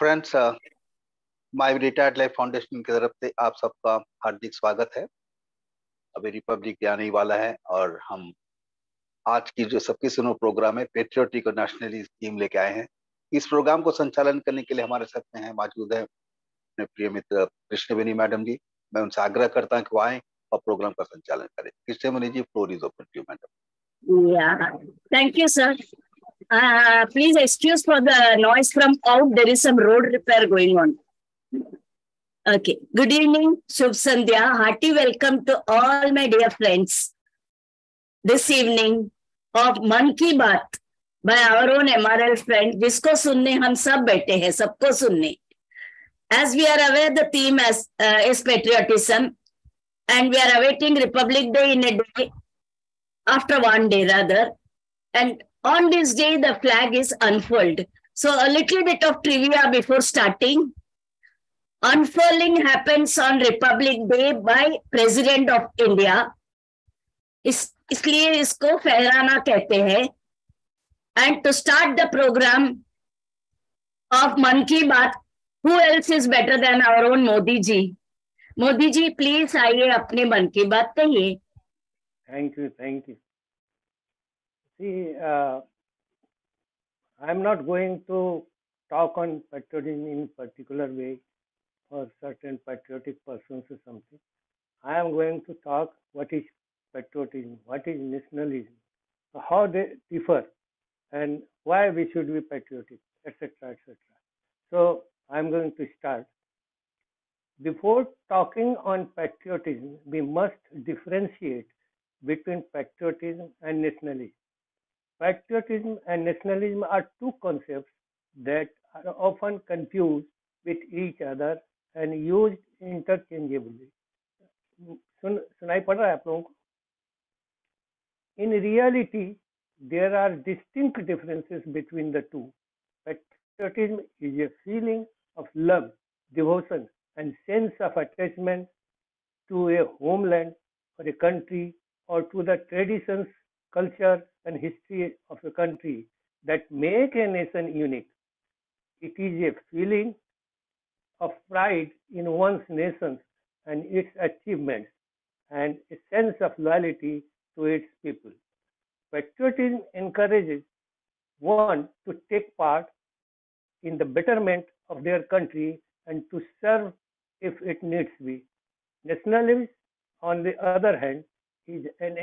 Friends my retired life foundation की तरफ़ से आप सबका हार्दिक स्वागत है। अभी रिपब्लिक डे आने वाला है और हम आज की जो सबकी सुनो प्रोग्राम है पेट्रियोटिक और नेशनली स्कीम लेके आए हैं। इस प्रोग्राम को संचालन करने के लिए हमारे साथ में है मौजूद है अपने प्रिय मित्र कृष्णवेणी मैडम जी। मैं उनसे आग्रह करता हूँ कि वो आए और प्रोग्राम का संचालन करें। Krishnaveni ji floor is open to madam thank you, sir. Uh, please excuse for the noise from out. There is some road repair going on. Okay. Good evening, Shubh Sandhya. Hearty welcome to all my dear friends. This evening of Mann Ki Baat by our own MRL friend, co-sunne, Ham sab bete hai. सबको sunne. As we are aware, the theme as, uh, is patriotism and we are awaiting Republic Day in a day, after one day rather. And on this day, the flag is unfurled. So a little bit of trivia before starting. Unfurling happens on Republic Day by President of India. इस इसलिए इसको फहराना कहते हैं and to start the programme of Mann की Baat who else is better than our own Modi ji Modi ji please आइए अपने मन की बात कहिए Thank you, thank you. See, uh, I'm not going to talk on patriotism in particular way for certain patriotic persons or something. I am going to talk what is patriotism, what is nationalism, how they differ, and why we should be patriotic, etc., etc. So I'm going to start. Before talking on patriotism, we must differentiate between patriotism and nationalism. Patriotism and nationalism are two concepts that are often confused with each other and used interchangeably. सुन सुनाई पड़ रहा है आप लोगों को In reality, there are distinct differences between the two. Patriotism is a feeling of love, devotion, and sense of attachment to a homeland or a country or to the traditions, culture, and history of a country that make a nation unique. It is a feeling of pride in one's nation and its achievements, and a sense of loyalty to its people. Patriotism encourages one to take part in the betterment of their country and to serve if it needs be. Nationalism, on the other hand, is an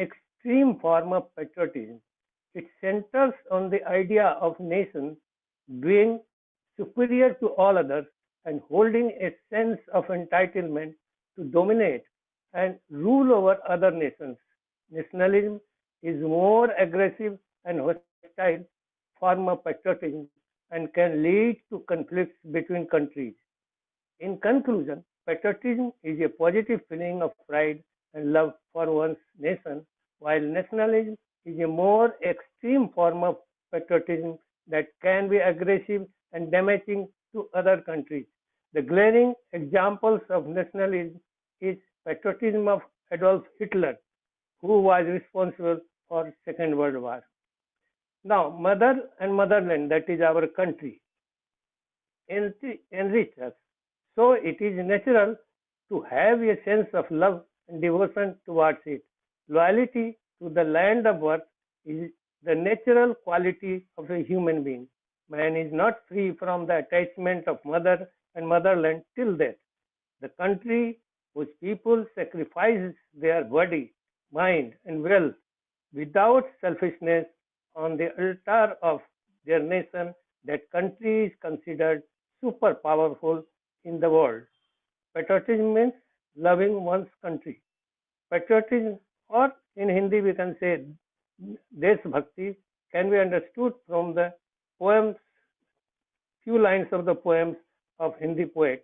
extreme form of patriotism. It centers on the idea of nation being superior to all others and holding a sense of entitlement to dominate and rule over other nations. Nationalism is more aggressive and hostile form of patriotism and can lead to conflicts between countries. In conclusion, patriotism is a positive feeling of pride and love for one's nation, while nationalism is a more extreme form of patriotism that can be aggressive and damaging to other countries. The glaring examples of nationalism is patriotism of Adolf Hitler, who was responsible for Second World War. Now, mother and motherland, that is our country, enri- enrich us. So it is natural to have a sense of love and devotion towards it. Loyalty to the land of birth is the natural quality of a human being. Man is not free from the attachment of mother and motherland till death. The country whose people sacrifice their body, mind, and wealth without selfishness on the altar of their nation, that country is considered super powerful in the world. Patriotism means loving one's country. Patriotism, or in Hindi we can say Desh Bhakti, can be understood from the poems, few lines of the poems of Hindi poet.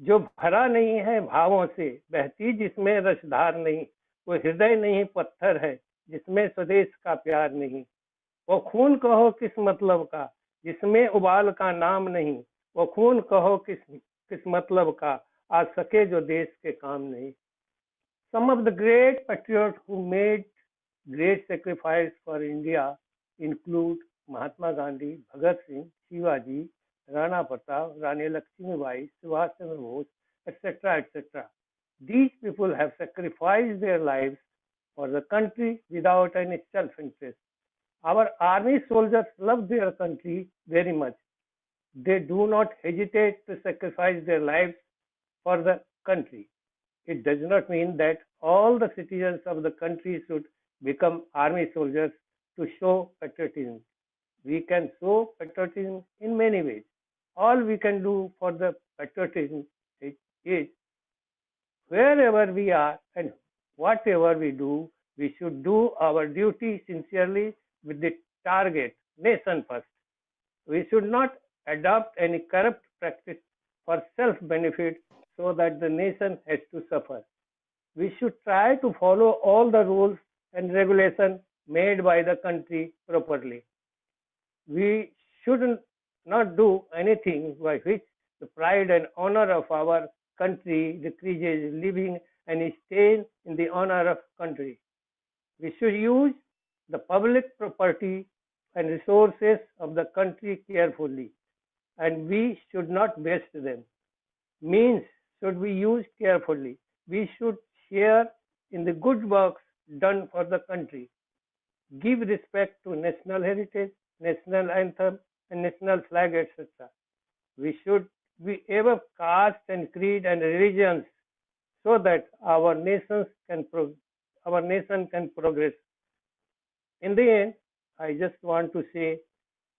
जो भरा नहीं है भावों से बहती जिसमें रसधार नहीं वो हृदय नहीं पत्थर है जिसमें स्वदेश का प्यार नहीं। वो खून कहो किस मतलब का जिसमें उबाल का नाम नहीं। वो खून कहो किस किस मतलब का आ सके जो देश के काम नहीं। Some of the great patriots who made great sacrifice for India include Mahatma Gandhi, Bhagat Singh, Shivaji, Rana Pratap, Rani Lakshmi Bai, Chandra Bose, etc., etc. These people have sacrificed their lives for the country without any self-interest. Our army soldiers love their country very much. They do not hesitate to sacrifice their lives for the country. It does not mean that all the citizens of the country should become army soldiers to show patriotism. We can show patriotism in many ways. All we can do for the patriotism is, wherever we are and whatever we do, we should do our duty sincerely with the target nation first. We should not adopt any corrupt practice for self benefit so that the nation has to suffer. We should try to follow all the rules and regulations made by the country properly. We should not do anything by which the pride and honor of our country decreases, leaving any stain in the honor of country. We should use the public property and resources of the country carefully, and we should not waste them. Means should be used carefully. We should share in the good works done for the country. Give respect to national heritage, national anthem, and national flag, etc. We should be ever caste and creed and religions so that our nations can pro- our nation can progress. In the end, I just want to say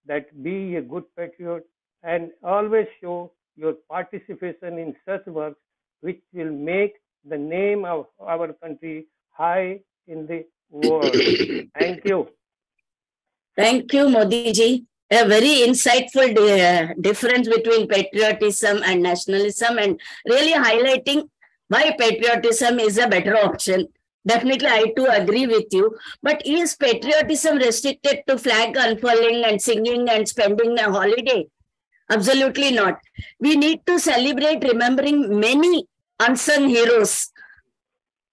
that be a good patriot and always show your participation in such works which will make the name of our country high in the world. Thank you. Thank you, Modi ji. A very insightful uh, difference between patriotism and nationalism, and really highlighting why patriotism is a better option. Definitely, I too agree with you. But is patriotism restricted to flag unfurling and singing and spending a holiday? Absolutely not. We need to celebrate remembering many unsung heroes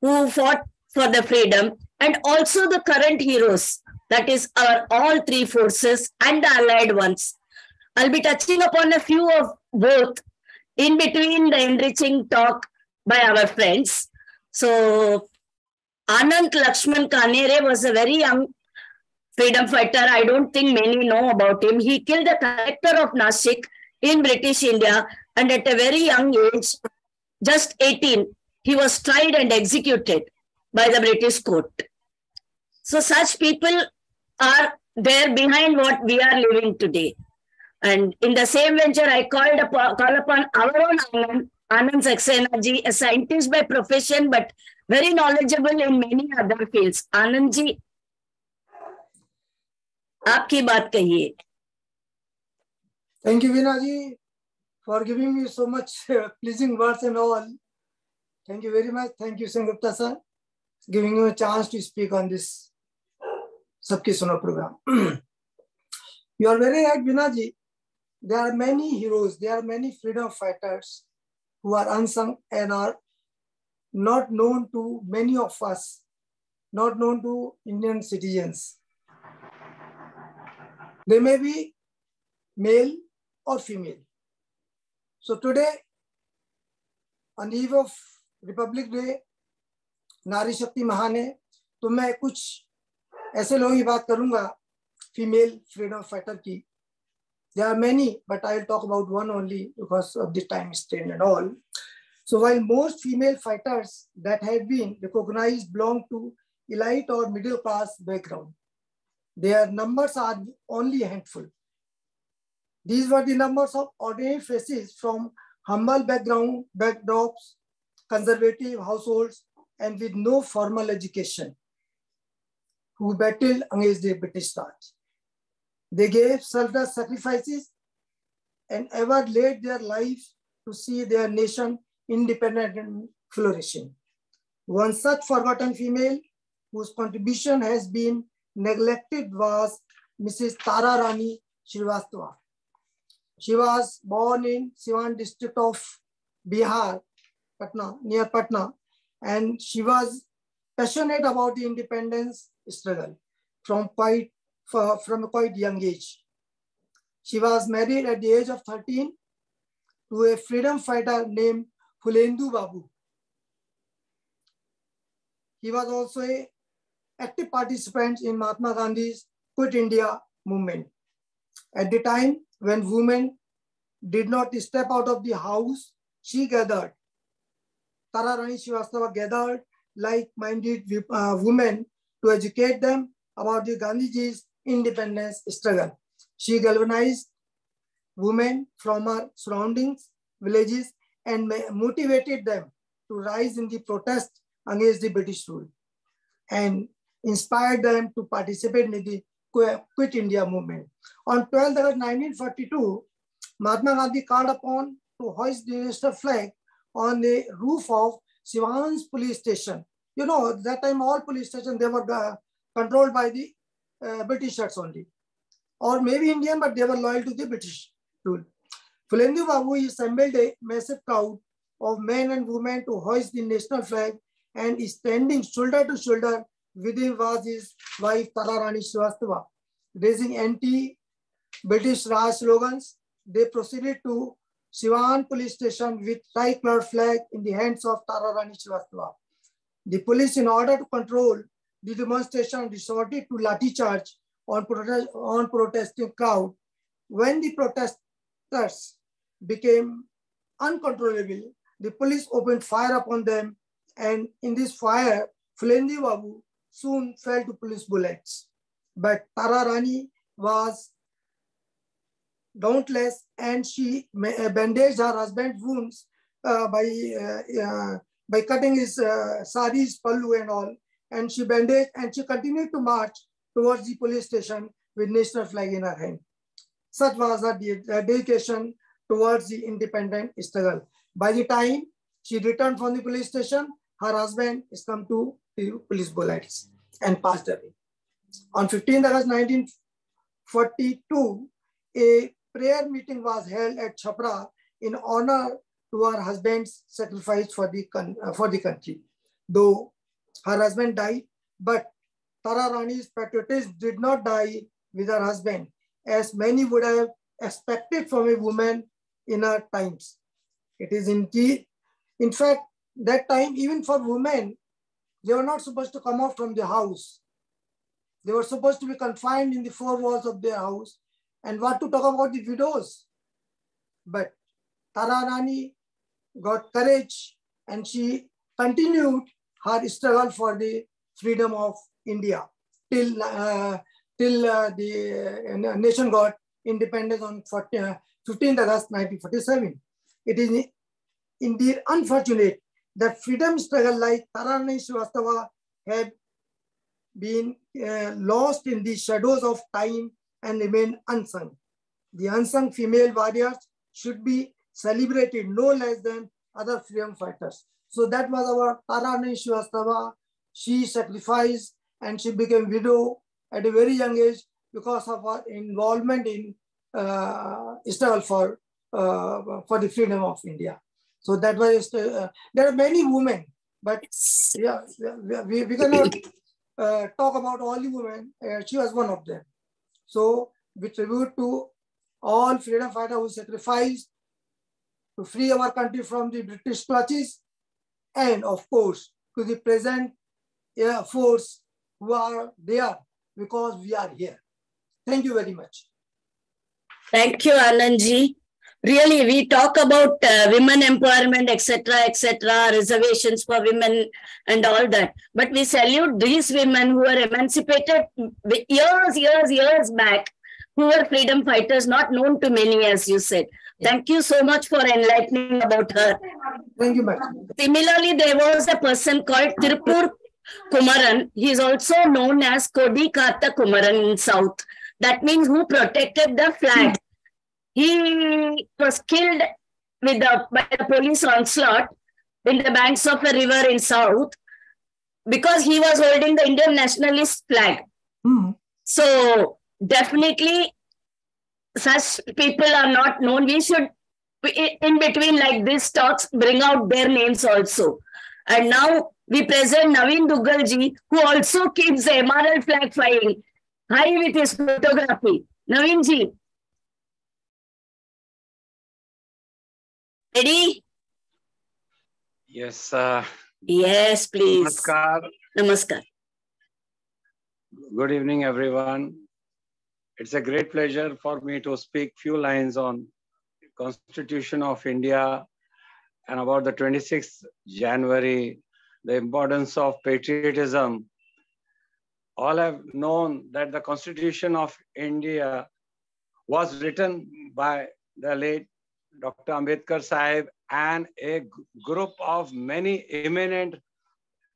who fought for the freedom and also the current heroes that is our all three forces and the allied ones. I'll be touching upon a few of both in between the enriching talk by our friends. So Anand Lakshman Kanhere was a very young freedom fighter. I don't think many know about him. He killed the collector of Nashik in British India and at a very young age, just 18, he was tried and executed by the British court. So such people are there behind what we are living today. And in the same venture, I called upon, call upon our own Anand, Anand Saxena ji, a scientist by profession, but very knowledgeable in many other fields. Anand ji, आपकी बात कहिए। Thank you Veena ji for giving you so much pleasing words and all thank you very much thank you Sengupta sir giving you chance to speak on this सबकी सुनो program you are very right Veena ji there are many heroes there are many freedom fighters who are unsung and are not known to many of us not known to Indian citizens They may be male or female. So today, on eve of Republic Day, नारी शक्ति महान है तो मैं कुछ ऐसे लोगों की बात करूँगा female freedom fighter there are many but i'll talk about one only because of the time strain and all so while most female fighters that have been recognized belong to elite or middle class background their numbers are only a handful these were the numbers of ordinary faces from humble background, backdrops, conservative households, and with no formal education, who battled against the British Raj. They gave selfless sacrifices and ever laid their life to see their nation independent and flourishing. One such forgotten female whose contribution has been neglected was Mrs. Tara Rani Srivastava. She was born in Siwan district of Bihar, Patna, near Patna, and she was passionate about the independence struggle from quite from a quite young age. She was married at the age of 13 to a freedom fighter named Phulendu Babu. He was also a active participants in Mahatma Gandhi's Quit India movement. At the time when women did not step out of the house, she gathered. Tara Rani Srivastava gathered like-minded uh, women to educate them about the Gandhiji's independence struggle. She galvanized women from her surroundings, villages, and motivated them to rise in the protest against the British rule and inspired them to participate in the Quit India movement. On 12 August 1942, Mahatma Gandhi called upon to hoist the national flag on the roof of Siwan's police station. You know, that time all police stations, they were uh, controlled by the uh, Britishers only. Or maybe Indian, but they were loyal to the British rule. Phulendu Babu assembled a massive crowd of men and women to hoist the national flag and standing shoulder to shoulder him was his wife Tararani Srivastava. Raising anti-British Raj slogans, they proceeded to Siwan police station with tri-colored flag in the hands of Tararani Srivastava. The police, in order to control the demonstration, resorted to lathi charge on, on protesting crowd. When the protesters became uncontrollable, the police opened fire upon them, and in this fire, Phulendu Babu soon fell to police bullets. But Tara Rani was dauntless and she bandaged her husband's wounds uh, by, uh, uh, by cutting his uh, sari's pallu and all. And she bandaged and she continued to march towards the police station with national flag in her hand. Such was her dedication towards the independent struggle. By the time she returned from the police station, her husband is come to police bullets and passed away. On 15th August 1942, a prayer meeting was held at Chhapra in honor to her husband's sacrifice for the, uh, for the country. Though her husband died, but Tara Rani's patriotism did not die with her husband, as many would have expected from a woman in her times. It is indeed, in fact, that time, even for women, they were not supposed to come out from the house. They were supposed to be confined in the four walls of their house. And what to talk about the widows? But Tara Rani got courage and she continued her struggle for the freedom of India till, uh, till uh, the uh, nation got independence on 40, 15th uh, August 1947. It is indeed unfortunate that freedom struggle like Tarani Srivastava had been uh, lost in the shadows of time and remain unsung. The unsung female warriors should be celebrated no less than other freedom fighters. So that was our Tarani Srivastava. She sacrificed and she became widow at a very young age because of her involvement in uh, struggle for, uh, for the freedom of India. So that was, uh, there are many women, but yeah, we, we cannot uh, talk about all the women. Uh, she was one of them. So we tribute to all freedom fighters who sacrificed to free our country from the British clutches, and of course, to the present Air Force who are there because we are here. Thank you very much. Thank you, Anandji really we talk about uh, women empowerment etc etc reservations for women and all that. But we salute these women who were emancipated years years years back who were freedom fighters not known to many as you said. Thank you so much for enlightening about her. Thank you ma'am. similarly there was a person called tirupur kumaran. He is also known as kodi kata kumaran in south. That means who protected the flag he was killed with the, by the police onslaught in the banks of a river in South because he was holding the Indian nationalist flag. Mm. So definitely such people are not known. We should, in between like these talks, bring out their names also. And now we present Naveen Dugalji, who also keeps the MRL flag flying high with his photography. Naveen Ready? Yes. Uh, Yes, please. Namaskar. Namaskar. Good evening, everyone. It's a great pleasure for me to speak few lines on Constitution of India and about the 26th January, the importance of patriotism. All have known that the Constitution of India was written by the late Dr. Ambedkar Sahib and a group of many eminent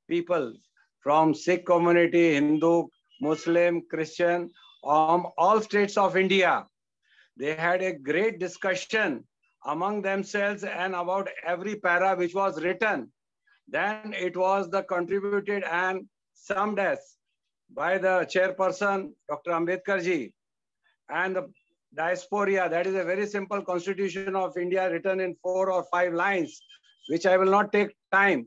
people from Sikh community, Hindu, Muslim, Christian, um, all states of India. They had a great discussion among themselves and about every para which was written. Then it was the contributed and summed as by the chairperson, Dr. Ambedkar ji, and the diaspora, that is a very simple constitution of India written in four or five lines, which I will not take time.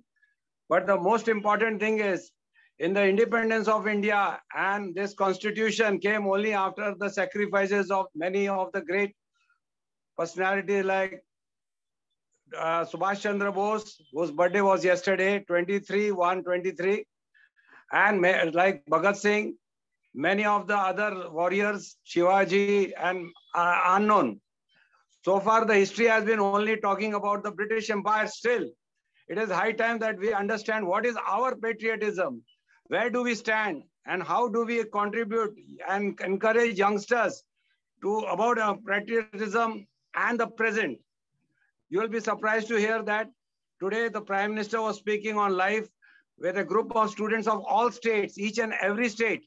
But the most important thing is in the independence of India and this constitution came only after the sacrifices of many of the great personalities like uh, Subhash Chandra Bose, whose birthday was yesterday, 23, 123, and like Bhagat Singh, many of the other warriors, Shivaji and uh, unknown. So far, the history has been only talking about the British Empire still. It is high time that we understand what is our patriotism, where do we stand, and how do we contribute and encourage youngsters to about our patriotism and the present. You will be surprised to hear that today the Prime Minister was speaking on live with a group of students of all states, each and every state,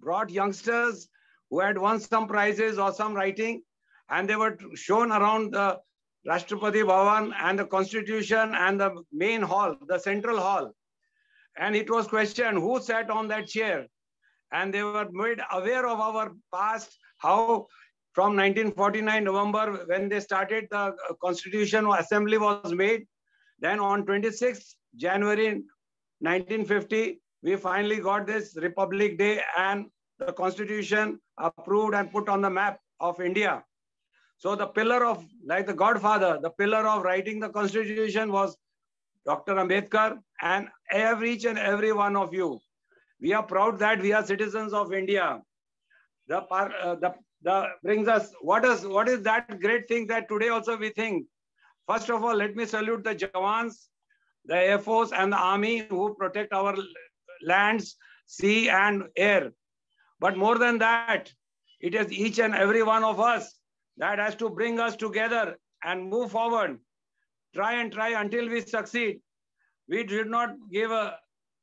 brought youngsters who had won some prizes or some writing, and they were shown around the Rashtrapati Bhavan and the Constitution and the main hall, the central hall. And it was questioned who sat on that chair. And they were made aware of our past, how from 1949 November, when they started the uh, Constitution Assembly was made. Then on 26th January 1950, we finally got this Republic Day and the Constitution approved and put on the map of India. So the pillar of, like the Godfather, the pillar of writing the Constitution was Dr. Ambedkar and every, each and every one of you. We are proud that we are citizens of India. The, uh, the, the brings us, what is, what is that great thing that today also we think? First of all, let me salute the Jawans, the Air Force and the Army who protect our lands, sea and air. But more than that, it is each and every one of us that has to bring us together and move forward. Try and try until we succeed. We did not give a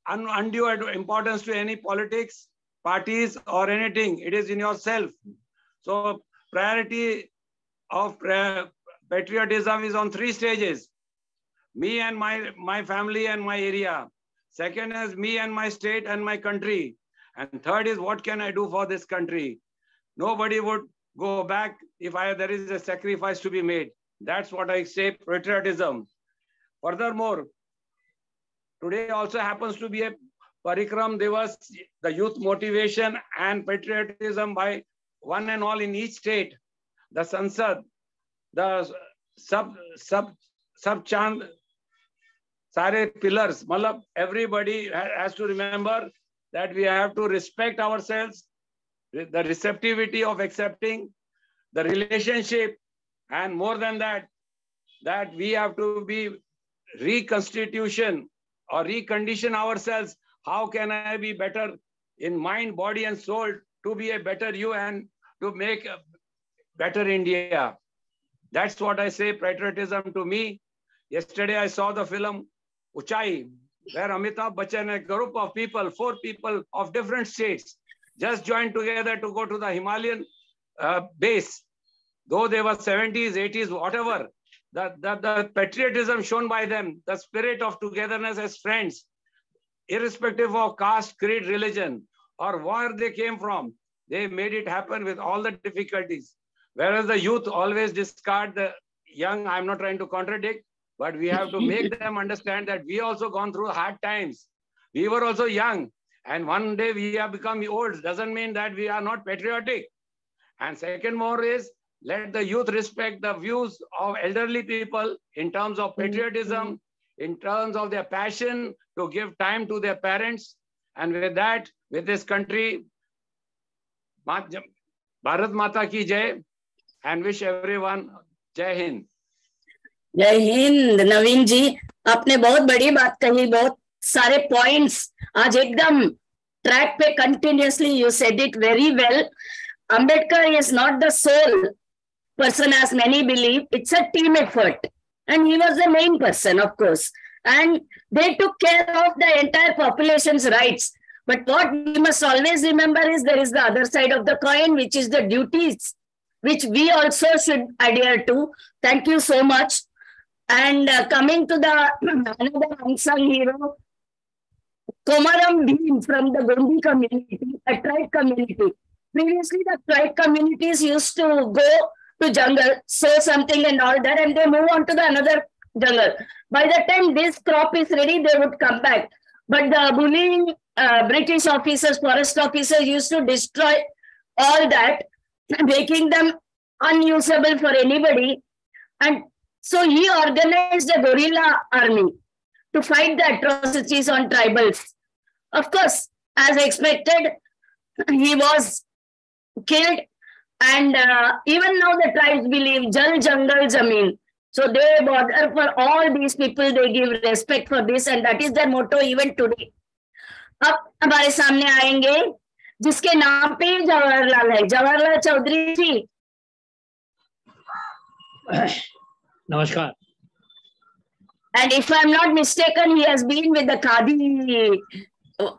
undue importance to any politics, parties, or anything. It is in yourself. So priority of patriotism is on three stages. Me and my, my family and my area. Second is me and my state and my country. And third is what can I do for this country? Nobody would go back if I, there is a sacrifice to be made. That's what I say, patriotism. Furthermore, today also happens to be a Parakram Divas, the youth motivation and patriotism by one and all in each state. The Sansad, the sub, sub, sub chand, sare pillars. Malab, everybody has to remember that we have to respect ourselves, the receptivity of accepting, the relationship, and more than that, that we have to be reconstitution or recondition ourselves. How can I be better in mind, body, and soul to be a better you and to make a better India? That's what I say, patriotism to me. Yesterday I saw the film Uunchai, where Amitabh Bachchan, a group of people, four people of different states, just joined together to go to the Himalayan uh, base. Though they were 70s, 80s, whatever, the, the, the patriotism shown by them, the spirit of togetherness as friends, irrespective of caste, creed, religion, or where they came from, they made it happen with all the difficulties. Whereas the youth always discard the young, I'm not trying to contradict, but we have to make them understand that we also gone through hard times. We were also young. And one day we have become old. Doesn't mean that we are not patriotic. And second more is let the youth respect the views of elderly people in terms of patriotism, in terms of their passion to give time to their parents. And with that, with this country, Bharat Mata ki Jai, and wish everyone Jai Hind. जय हिंद, नवीन जी, आपने बहुत बड़ी बात कही, बहुत सारे points आज एकदम ट्रैक पे continuously you said it very well Ambedkar is not the sole person as many believe it's a team effort and he was the main person of course and they took care of the entire population right but what we must always remember is there is the other side of the coin which is the duties which we also should adhere to thank you so much and uh, coming to the another unsung hero, Komaram Bhim from the Gondi community, a tribe community. Previously, the tribe communities used to go to jungle, sow something and all that, and they move on to the another jungle. By the time this crop is ready, they would come back. But the bullying uh, British officers, forest officers used to destroy all that, making them unusable for anybody. And so he organized a guerrilla army to fight the atrocities on tribals. Of course, as expected, he was killed. And uh, even now the tribes believe Jal Jangal Zameen. So they bother for all these people, they give respect for this, and that is their motto even today. अब हमारे सामने आएंगे जिसके नाम पे जवाहरलाल है जवाहरलाल चौधरी जी Namaskar. And if I'm not mistaken, he has been with the Khadi uh,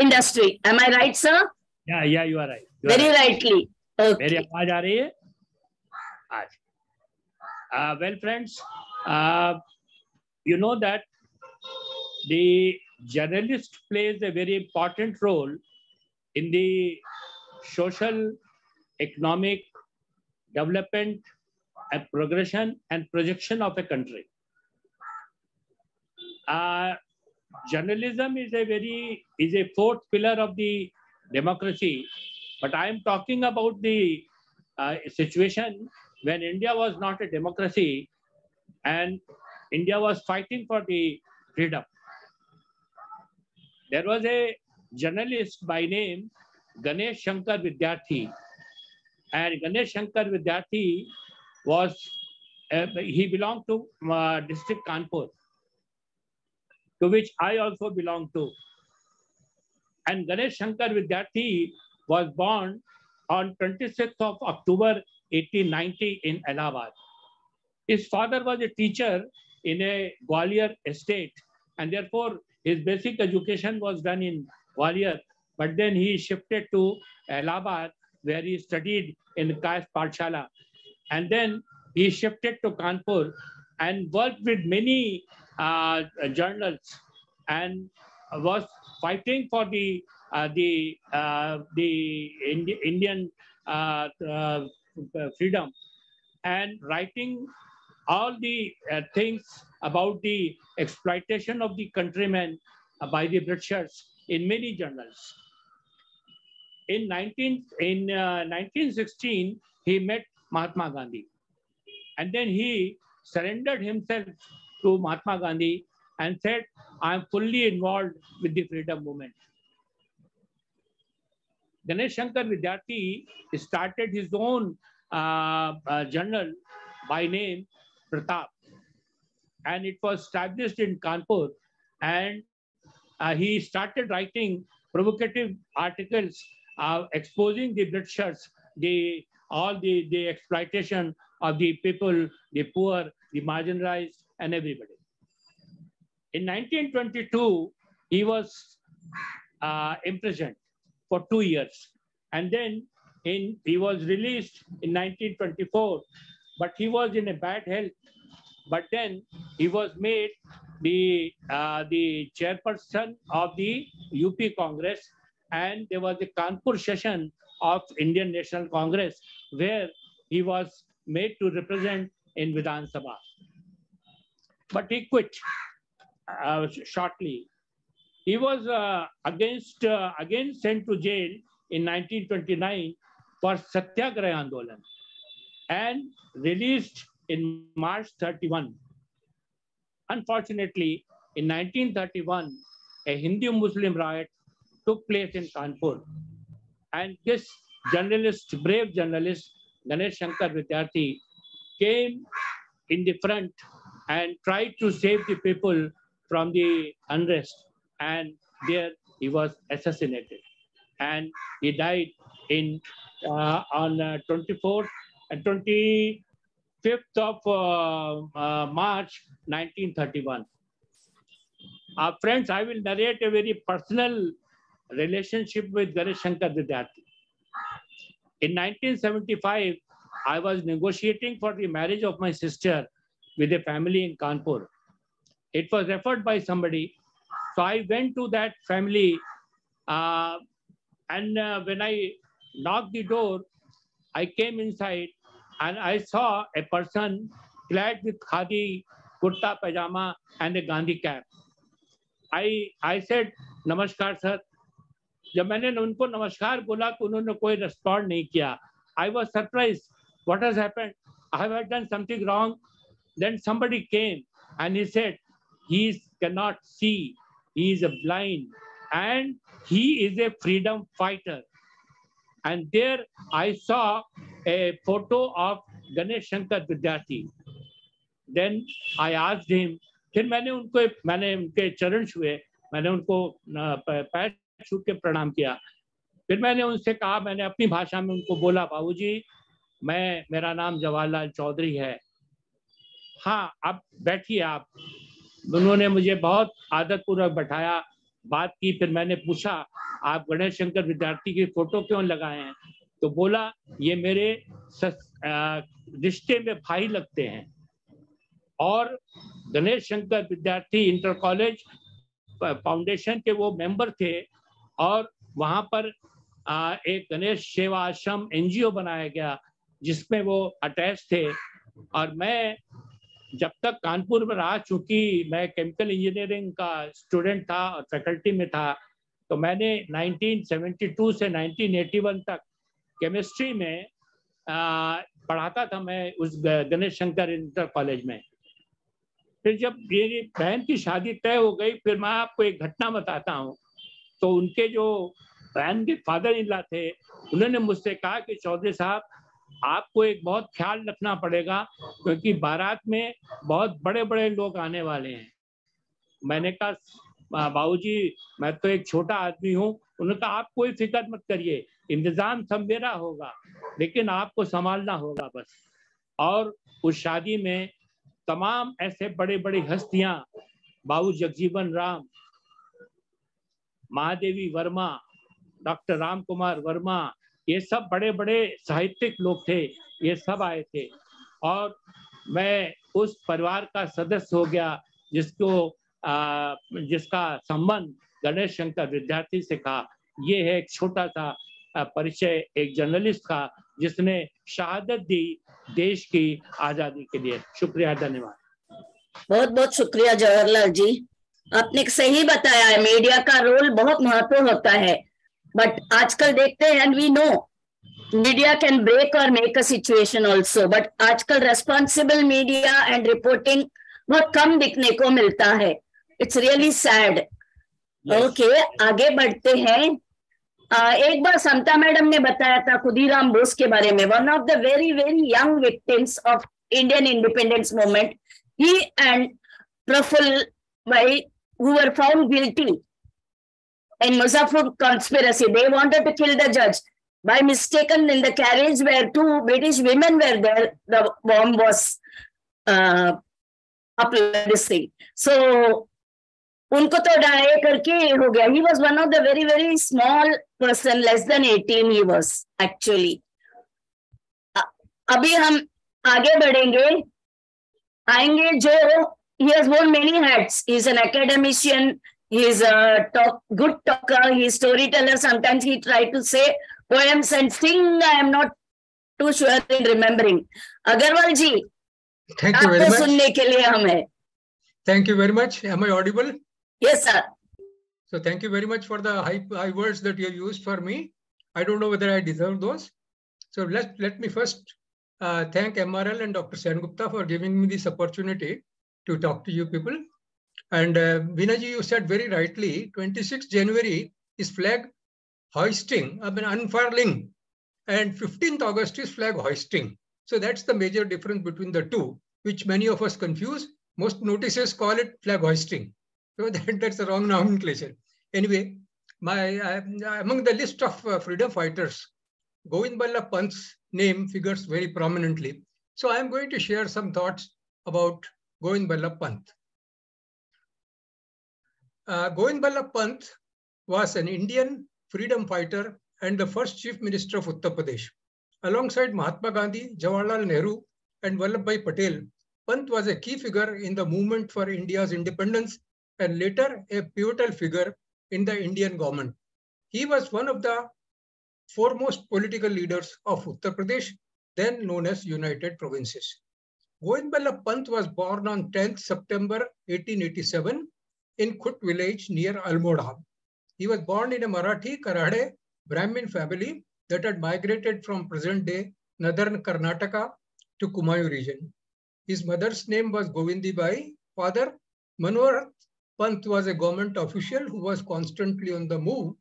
industry. Am I right, sir? Yeah, yeah, you are right. You Very are right. rightly. Okay. Very आवाज आ रही है uh, uh, you know that the journalist plays a very important role in the social economic development and progression and projection of a country. Uh, journalism is a very is a fourth pillar of the democracy but i am talking about the uh, situation when india was not a democracy and india was fighting for the freedom. There was a journalist by name ganesh shankar vidyarthi and ganesh shankar vidyarthi was uh, he belonged to uh, district kanpur to which I also belong to. And Ganesh Shankar Vidyarthi was born on 26th of October 1890 in Allahabad. His father was a teacher in a Gwalior estate, and therefore his basic education was done in Gwalior. But then he shifted to Allahabad, where he studied in Kayastha Pathshala. And then he shifted to Kanpur and worked with many uh, journals and was fighting for the uh, the uh, the Indi- Indian uh, uh, freedom and writing all the uh, things about the exploitation of the countrymen by the Britishers in many journals. In 19 in uh, 1916, he met Mahatma Gandhi, and then he surrendered himself to Mahatma Gandhi and said, I am fully involved with the freedom movement. Ganesh Shankar Vidyarthi started his own uh, uh, journal by name Pratap. And it was established in Kanpur. And uh, he started writing provocative articles uh, exposing the Britishers, the, all the, the exploitation of the people, the poor, the marginalized, and everybody. In 1922, he was uh, imprisoned for two years. And then in, he was released in 1924, but he was in a bad health. But then he was made the, uh, the chairperson of the UP Congress, and there was the Kanpur session of Indian National Congress where he was made to represent in Vidhan Sabha. But he quit uh, shortly. He was uh, against uh, again sent to jail in 1929 for Satyagraha Andolan. and released in March 31. Unfortunately, in 1931, a Hindu Muslim riot took place in Kanpur. And this journalist, brave journalist, Ganesh Shankar Vidyarthi, came in the front and tried to save the people from the unrest. And there he was assassinated. And he died in uh, on uh, 24th and 25th of uh, uh, March 1931. Uh, friends, I will narrate a very personal relationship with Ganesh Shankar Vidyarthi. In 1975, I was negotiating for the marriage of my sister with a family in Kanpur. It was referred by somebody. So I went to that family uh, and uh, when I knocked the door, I came inside and I saw a person clad with khadi, kurta, pajama and a Gandhi cap. I, I said, namaskar sir. जब मैंने उनको नमस्कार बोला तो उन्होंने कोई respond नहीं किया I was surprise has happened? I have done something wrong. Then somebody came and he said, he cannot see, he is blind, and he is a freedom fighter. And there I saw a photo of Ganesh Shankar Vidyarthi. Then I asked him, फिर मैंने उनको मैंने उनके चरण छुए मैंने उनको पैर छू के प्रणाम किया। फिर मैंने उनसे कहा, मैंने अपनी भाषा में उनको बोला, बाबूजी, मैं, मेरा नाम जवाहरलाल चौधरी है। हाँ आप बैठिए आप। उन्होंने मुझे बहुत आदत पूर्वक बैठाया, बात की, फिर मैंने पूछा, आप गणेश शंकर विद्यार्थी की फ़ोटो क्यों लगाए हैं? तो बोला, ये मेरे रिश्ते में भाई लगते हैं। और गणेश शंकर विद्यार्थी इंटर कॉलेज फाउंडेशन के वो मेंबर थे और वहाँ पर आ, एक गणेश सेवा आश्रम एनजीओ बनाया गया जिसमें वो अटैच थे। और मैं जब तक कानपुर में रहा चूँकि मैं केमिकल इंजीनियरिंग का स्टूडेंट था और फैकल्टी में था तो मैंने 1972 से 1981 तक केमिस्ट्री में आ, पढ़ाता था मैं उस गणेश शंकर इंटर कॉलेज में। फिर जब मेरी बहन की शादी तय हो गई फिर मैं आपको एक घटना बताता हूँ। तो उनके जो बहन के फादर इन ला थे, उन्होंने मुझसे कहा कि चौधरी साहब, आपको एक बहुत ख्याल रखना पड़ेगा क्योंकि बारात में बहुत बड़े बड़े लोग आने वाले हैं। मैंने कहा बाबूजी, मैं तो एक छोटा आदमी हूँ। उन्होंने कहा, आप कोई फ़िक्र मत करिए, इंतज़ाम सब मेरा होगा, लेकिन आपको संभालना होगा बस। और उस शादी में तमाम ऐसे बड़े बड़ी हस्तियाँ, बाबू जगजीवन राम महादेवी वर्मा डॉक्टर राम कुमार वर्मा ये सब बड़े बड़े साहित्यिक लोग थे ये सब आए थे। और मैं उस परिवार का सदस्य हो गया जिसको आ, जिसका संबंध गणेश शंकर विद्यार्थी से कहा ये है एक छोटा सा परिचय एक जर्नलिस्ट का जिसने शहादत दी देश की आज़ादी के लिए। शुक्रिया धन्यवाद। बहुत बहुत शुक्रिया जवाहरलाल जी। आपने सही बताया है मीडिया का रोल बहुत महत्व होता है। बट आजकल देखते हैं and we know media can break और make a situation also but आजकल रेस्पॉन्सिबल मीडिया एंड रिपोर्टिंग बहुत कम दिखने को मिलता है। इट्स रियली सैड ओके आगे बढ़ते हैं। uh, एक बार समता मैडम ने बताया था खुदीराम बोस के बारे में। One of the very very young victims of Indian independence movement he and Prafulla भाई who were found guilty in Muzaffar conspiracy. They wanted to kill the judge. By mistaken, in the carriage where two British women were there, the bomb was uh, up this thing. So, उनको तो di करके हो गया he was one of the very very small person less than eighteen he was actually अभी हम आगे बढ़ेंगे आएंगे जो he has worn many hats. He's an academician. He's a talk, good talker. He's storyteller. Sometimes he try to say poems and sing. I am not too sure in remembering. Agarwal ji, thank you very much. सुनने के लिए हम Thank you very much. Am I audible? Yes, sir. So thank you very much for the high, high words that you used for me. I don't know whether I deserve those. So let, let me first uh, thank MRL and Dr. Sengupta for giving me this opportunity to talk to you people. And uh, Vinaji, you said very rightly, 26 January is flag hoisting, I mean unfurling, and 15th August is flag hoisting. So that's the major difference between the two, which many of us confuse. Most notices call it flag hoisting. So that, that's the wrong nomenclature. Anyway, my uh, among the list of uh, freedom fighters, Govind Ballabh Pant's name figures very prominently. So I am going to share some thoughts about Govind Ballabh. Uh, was an Indian freedom fighter and the first chief minister of Uttar Pradesh. Alongside Mahatma Gandhi, Jawaharlal Nehru, and Vallabhbhai Patel, Pant was a key figure in the movement for India's independence and later a pivotal figure in the Indian government. He was one of the foremost political leaders of Uttar Pradesh, then known as United Provinces. Govind Ballabh Pant was born on 10th September 1887 in Khut village near Almora. He was born in a Marathi Karade Brahmin family that had migrated from present-day northern Karnataka to Kumaon region. His mother's name was Govindi Bai. Father Manohar Pant was a government official who was constantly on the move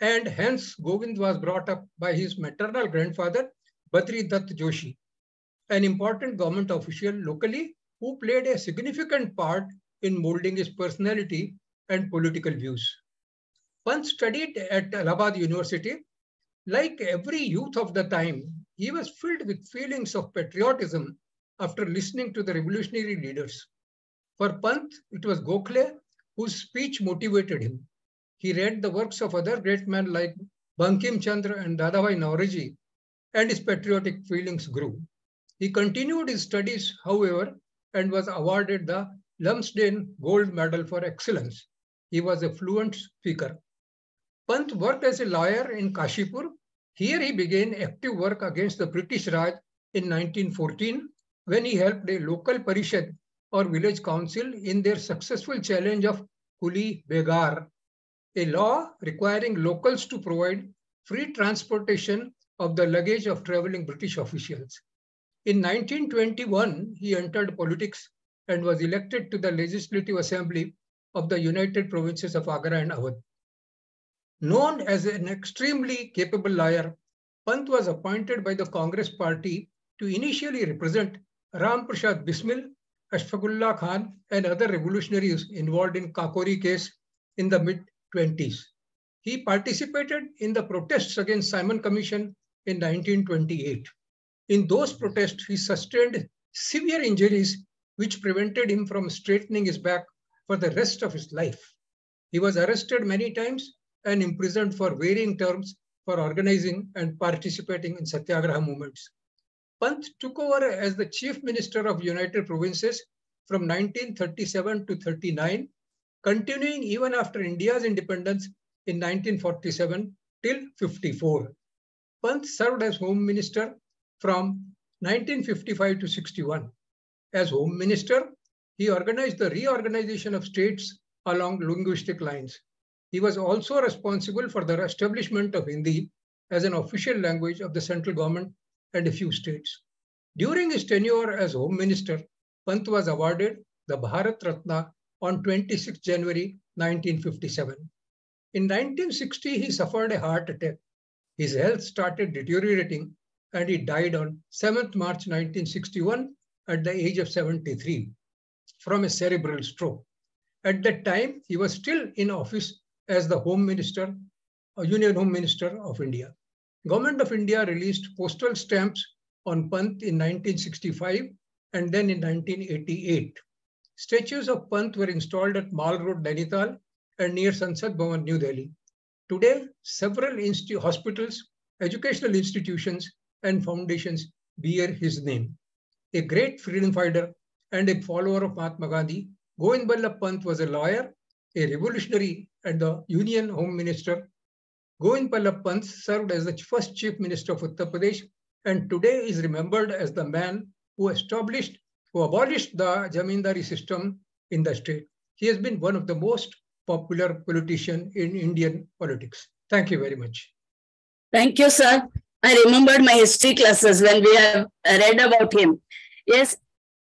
and hence Govind was brought up by his maternal grandfather Badri Dutt Joshi, an important government official locally who played a significant part in molding his personality and political views. Pant studied at Allahabad University. Like every youth of the time, he was filled with feelings of patriotism after listening to the revolutionary leaders. For Pant, it was Gokhale whose speech motivated him. He read the works of other great men like Bankim Chandra and Dadabhai Naoroji, and his patriotic feelings grew. He continued his studies, however, and was awarded the Lumsden Gold Medal for Excellence. He was a fluent speaker. Pant worked as a lawyer in Kashipur. Here he began active work against the British Raj in 1914 when he helped a local parishad or village council in their successful challenge of Kuli Begar, a law requiring locals to provide free transportation of the luggage of traveling British officials. In 1921, he entered politics and was elected to the Legislative Assembly of the United Provinces of Agra and Awadh. Known as an extremely capable lawyer, Pant was appointed by the Congress party to initially represent Ram Prasad Bismil Ashfaqullah Khan and other revolutionaries involved in Kakori case in the mid-20s. He participated in the protests against Simon Commission in 1928. In those protests, he sustained severe injuries which prevented him from straightening his back for the rest of his life. He was arrested many times and imprisoned for varying terms for organizing and participating in Satyagraha movements. Pant took over as the chief minister of United Provinces from 1937 to 39, continuing even after India's independence in 1947 till 54. Pant served as home minister from 1955 to 61. As home minister, he organized the reorganization of states along linguistic lines. He was also responsible for the establishment of Hindi as an official language of the central government and a few states. During his tenure as Home Minister, Pant was awarded the Bharat Ratna on 26 January 1957. In 1960, he suffered a heart attack. His health started deteriorating and he died on 7th March 1961 at the age of 73 from a cerebral stroke. At that time, he was still in office as the Home Minister, Union Home Minister of India. Government of India released postal stamps on Pant in 1965 and then in 1988. Statues of Pant were installed at Mall Road, Nainital and near Sansad Bhavan, New Delhi. Today, several hospitals, educational institutions, and foundations bear his name. A great freedom fighter and a follower of Mahatma Gandhi, Govind Ballabh Pant was a lawyer, a revolutionary, and the Union Home Minister. Govind Ballabh Pant served as the first Chief Minister of Uttar Pradesh and today is remembered as the man who established, who abolished the Jamindari system in the state. He has been one of the most popular politician in Indian politics. Thank you very much. Thank you, sir. I remembered my history classes when we have read about him. Yes,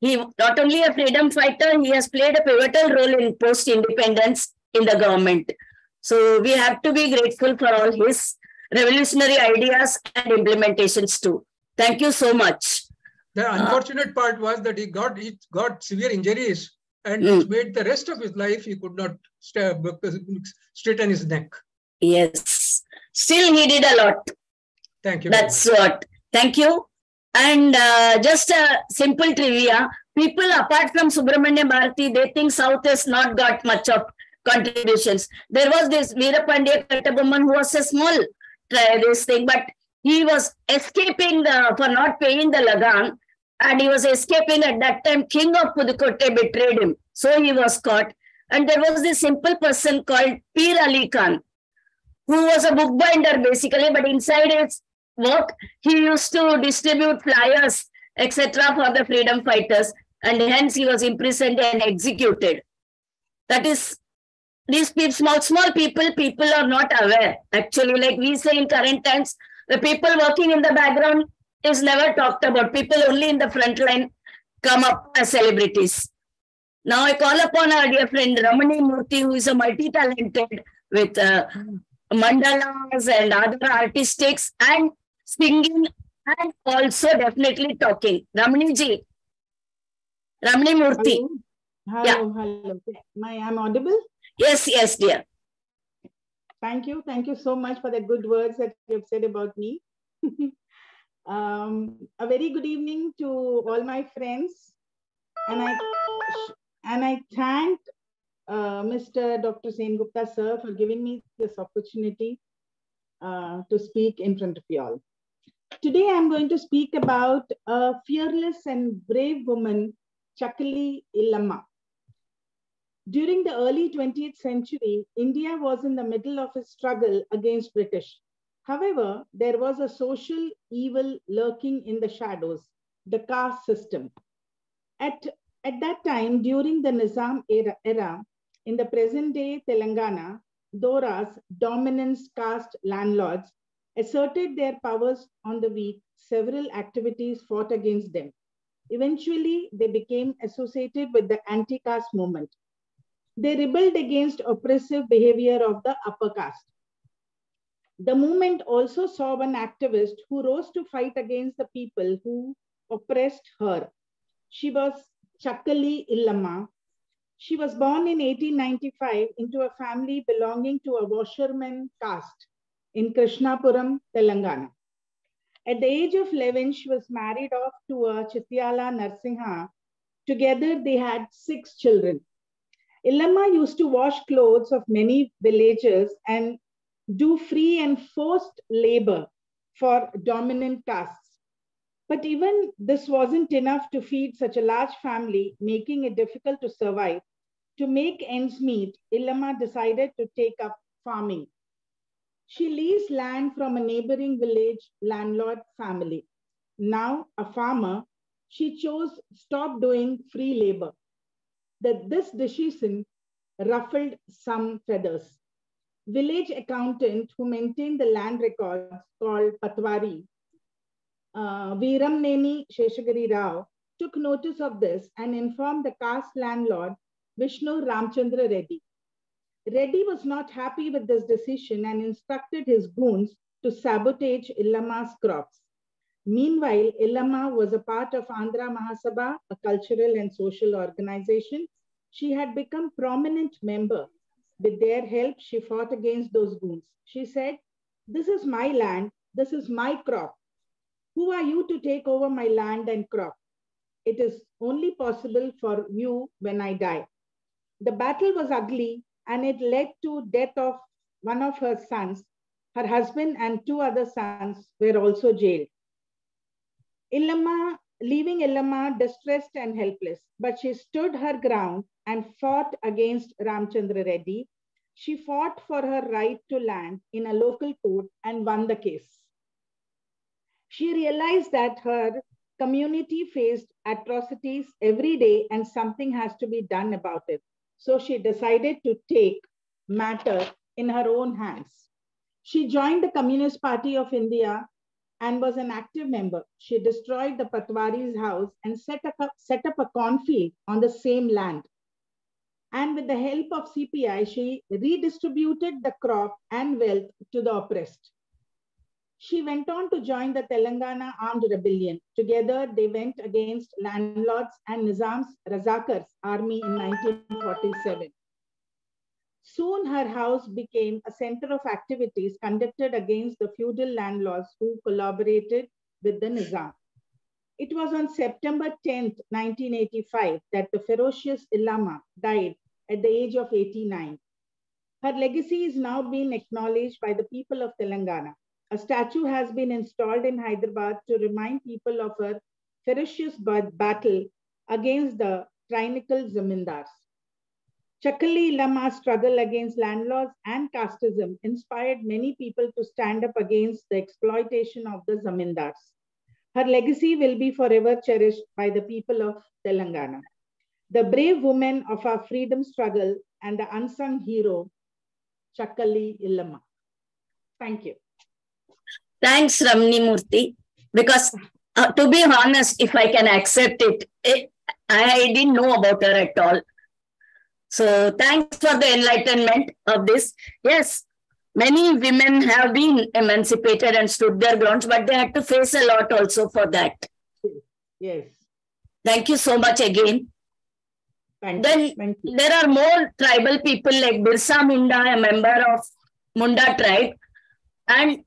he not only a freedom fighter, he has played a pivotal role in post-independence in the government. So we have to be grateful for all his revolutionary ideas and implementations too. Thank you so much. The unfortunate uh, part was that he got he got severe injuries and mm. made the rest of his life he could not straighten his neck. Yes. Still he did a lot. Thank you. That's what. Thank you. And uh, just a simple trivia. People apart from Subramanya Bharati, they think South has not got much of contributions. There was this Veerapandiya Kattabomman who was a small uh, this thing, but he was escaping the, for not paying the lagan and he was escaping at that time. King of Pudukkottai betrayed him. So he was caught. And there was this simple person called Pir Ali Khan, who was a bookbinder basically, but inside his work, he used to distribute flyers, etc., for the freedom fighters. And hence he was imprisoned and executed. That is these people, small, small people, people are not aware. Actually, like we say in current times, the people working in the background is never talked about. People only in the front line come up as celebrities. Now I call upon our dear friend Ramani Murthy, who is a multi-talented with uh, mandalas and other artistics and singing and also definitely talking. Ramani ji. Ramani Murthy. Hello, hello. Yeah. hello. My, I'm audible? Yes, yes, dear. Thank you. Thank you so much for the good words that you've said about me. um, a very good evening to all my friends. And I, and I thank uh, Mr. Dr. Sen Gupta, sir, for giving me this opportunity uh, to speak in front of you all. Today, I'm going to speak about a fearless and brave woman, Chakali Illamma. During the early 20th century, India was in the middle of a struggle against British. However, there was a social evil lurking in the shadows, the caste system. At, at that time, during the Nizam era, era in the present day Telangana, Doras, dominance caste landlords, asserted their powers on the weak. Several activities fought against them. Eventually, they became associated with the anti-caste movement. They rebelled against oppressive behavior of the upper caste. The movement also saw one activist who rose to fight against the people who oppressed her. She was Chakali Illamma. She was born in 1895 into a family belonging to a washerman caste in Krishnapuram, Telangana. At the age of 11, she was married off to a Chityala Narsingha. Together, they had six children. Illamma used to wash clothes of many villagers and do free and forced labor for dominant castes. But even this wasn't enough to feed such a large family, making it difficult to survive. To make ends meet, Illamma decided to take up farming. She leased land from a neighboring village landlord family. Now a farmer, she chose stop doing free labor that this decision ruffled some feathers. Village accountant who maintained the land records called Patwari, uh, Viram Neni Sheshagiri Rao, took notice of this and informed the caste landlord Vishnu Ramchandra Reddy. Reddy was not happy with this decision and instructed his goons to sabotage Illamma's crops. Meanwhile, Illamma was a part of Andhra Mahasabha, a cultural and social organization. She had become prominent member. With their help, she fought against those goons. She said, this is my land, this is my crop. Who are you to take over my land and crop? It is only possible for you when I die. The battle was ugly and it led to death of one of her sons. Her husband and two other sons were also jailed. Illamma, leaving Illamma distressed and helpless, but she stood her ground and fought against Ramchandra Reddy. She fought for her right to land in a local court and won the case. She realized that her community faced atrocities every day and something has to be done about it. So she decided to take matter in her own hands. She joined the Communist Party of India and was an active member. She destroyed the Patwari's house and set up, set up a cornfield on the same land. And with the help of CPI, she redistributed the crop and wealth to the oppressed. She went on to join the Telangana Armed Rebellion. Together, they went against landlords and Nizam's Razakars army in 1947. Soon her house became a center of activities conducted against the feudal landlords who collaborated with the Nizam. It was on September 10, 1985 that the ferocious Illamma died at the age of 89. Her legacy is now being acknowledged by the people of Telangana. A statue has been installed in Hyderabad to remind people of her ferocious battle against the tyrannical zamindars. Chakali Lama's struggle against landlords and casteism inspired many people to stand up against the exploitation of the zamindars. Her legacy will be forever cherished by the people of Telangana. The brave woman of our freedom struggle and the unsung hero, Chakali Illamma. Thank you. Thanks, Ramani Murthy. Because uh, to be honest, if I can accept it, it, I didn't know about her at all. So thanks for the enlightenment of this. Yes, many women have been emancipated and stood their grounds, but they had to face a lot also for that. Yes. Thank you so much again. Thank then. Thank there are more tribal people like Birsa Munda, a member of Munda tribe, and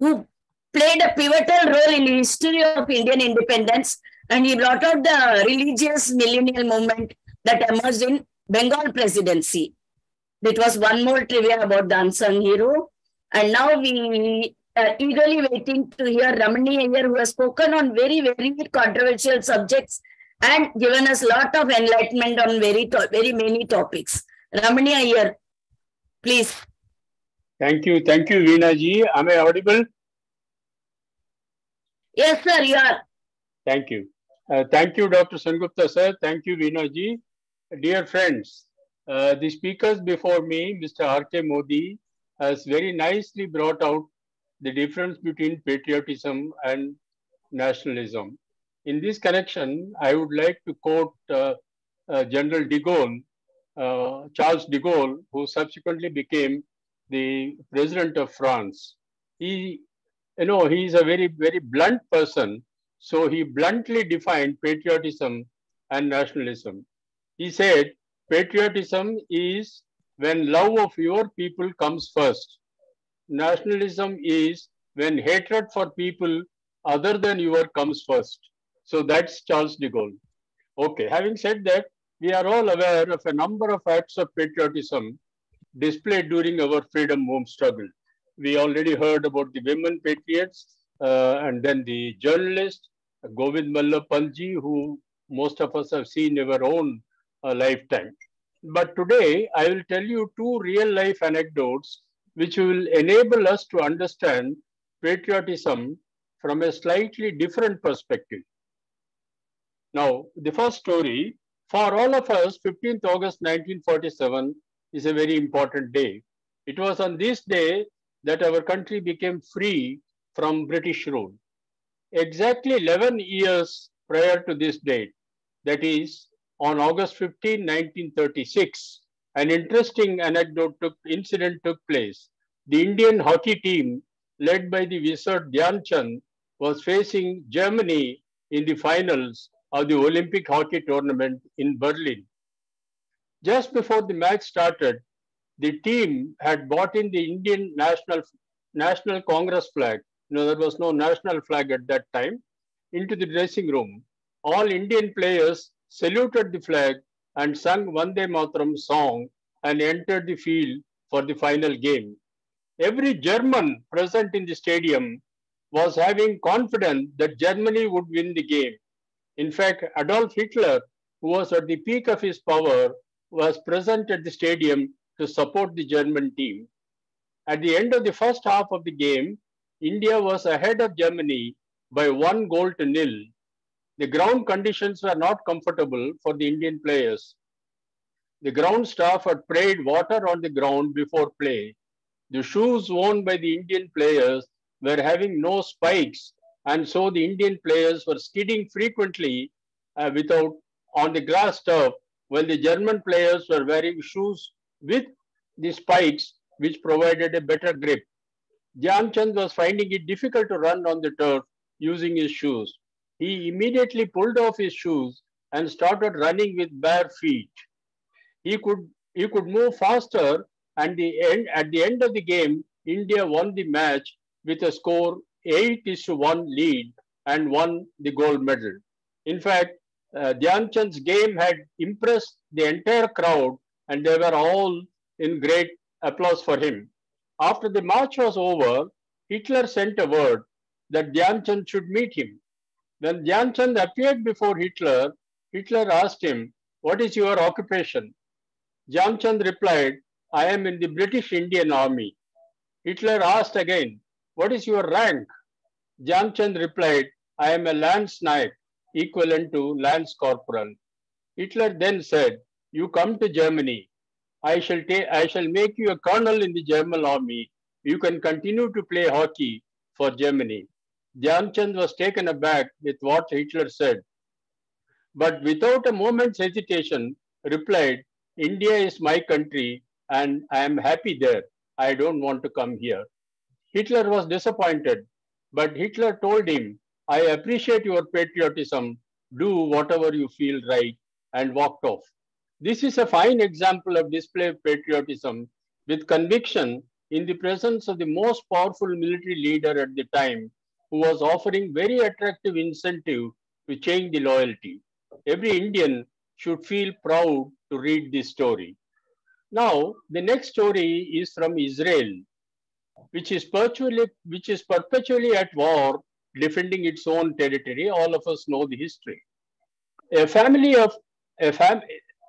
who played a pivotal role in the history of Indian independence. And he brought out the religious millennial movement that emerged in Bengal presidency. It was one more trivia about the unsung hero. And now we are eagerly waiting to hear Ramani Iyer, who has spoken on very, very controversial subjects and given us a lot of enlightenment on very, very many topics. Ramani Iyer, please. Thank you. Thank you, Veena ji. Am I audible? Yes, sir, you are. Thank you. Uh, thank you, Dr. Sengupta, sir. Thank you, Veena ji. Dear friends, uh, the speakers before me, Mr. R.K. Modi, has very nicely brought out the difference between patriotism and nationalism. In this connection, I would like to quote uh, uh, General de Gaulle, uh, Charles de Gaulle, who subsequently became the president of France. He, you know, he is a very, very blunt person. So he bluntly defined patriotism and nationalism. He said, patriotism is when love of your people comes first. Nationalism is when hatred for people other than your comes first. So that's Charles de Gaulle. Okay, having said that, we are all aware of a number of acts of patriotism displayed during our freedom movement struggle. We already heard about the women patriots uh, and then the journalist, Govind Mallapalji, who most of us have seen in our own a lifetime. But today, I will tell you two real life anecdotes which will enable us to understand patriotism from a slightly different perspective. Now, the first story, for all of us, 15th August 1947 is a very important day. It was on this day that our country became free from British rule. Exactly 11 years prior to this date, that is on August 15, 1936, an interesting anecdote took, incident took place. The Indian hockey team, led by the wizard Dhyan Chand, was facing Germany in the finals of the Olympic hockey tournament in Berlin. Just before the match started, the team had bought in the Indian national, national Congress flag. You know, there was no national flag at that time, into the dressing room. All Indian players saluted the flag and sung Vande Mataram song and entered the field for the final game. Every German present in the stadium was having confidence that Germany would win the game. In fact, Adolf Hitler, who was at the peak of his power, was present at the stadium to support the German team. At the end of the first half of the game, India was ahead of Germany by one goal to nil the ground conditions were not comfortable for the Indian players. The ground staff had sprayed water on the ground before play. The shoes worn by the Indian players were having no spikes, and so the Indian players were skidding frequently uh, without on the grass turf, while the German players were wearing shoes with the spikes, which provided a better grip. Dhyan Chand was finding it difficult to run on the turf using his shoes. He immediately pulled off his shoes and started running with bare feet. He could, he could move faster and the end, at the end of the game, India won the match with a score 8 is to 1 lead and won the gold medal. In fact, uh, Chand's game had impressed the entire crowd and they were all in great applause for him. After the match was over, Hitler sent a word that Dhyan Chand should meet him. When Dhyan Chand appeared before Hitler, Hitler asked him, What is your occupation? Dhyan Chand replied, I am in the British Indian Army. Hitler asked again, What is your rank? Dhyan Chand replied, I am a lance naik, equivalent to lance corporal. Hitler then said, You come to Germany. I shall, I shall make you a colonel in the German army. You can continue to play hockey for Germany. Dhyan Chand was taken aback with what Hitler said, but without a moment's hesitation replied, India is my country and I am happy there. I don't want to come here. Hitler was disappointed, but Hitler told him, I appreciate your patriotism. Do whatever you feel right, and walked off. This is a fine example of display of patriotism with conviction in the presence of the most powerful military leader at the time, who was offering very attractive incentive to change the loyalty. Every Indian should feel proud to read this story. Now, the next story is from Israel, which is perpetually, which is perpetually at war, defending its own territory. All of us know the history. A family of a, fam,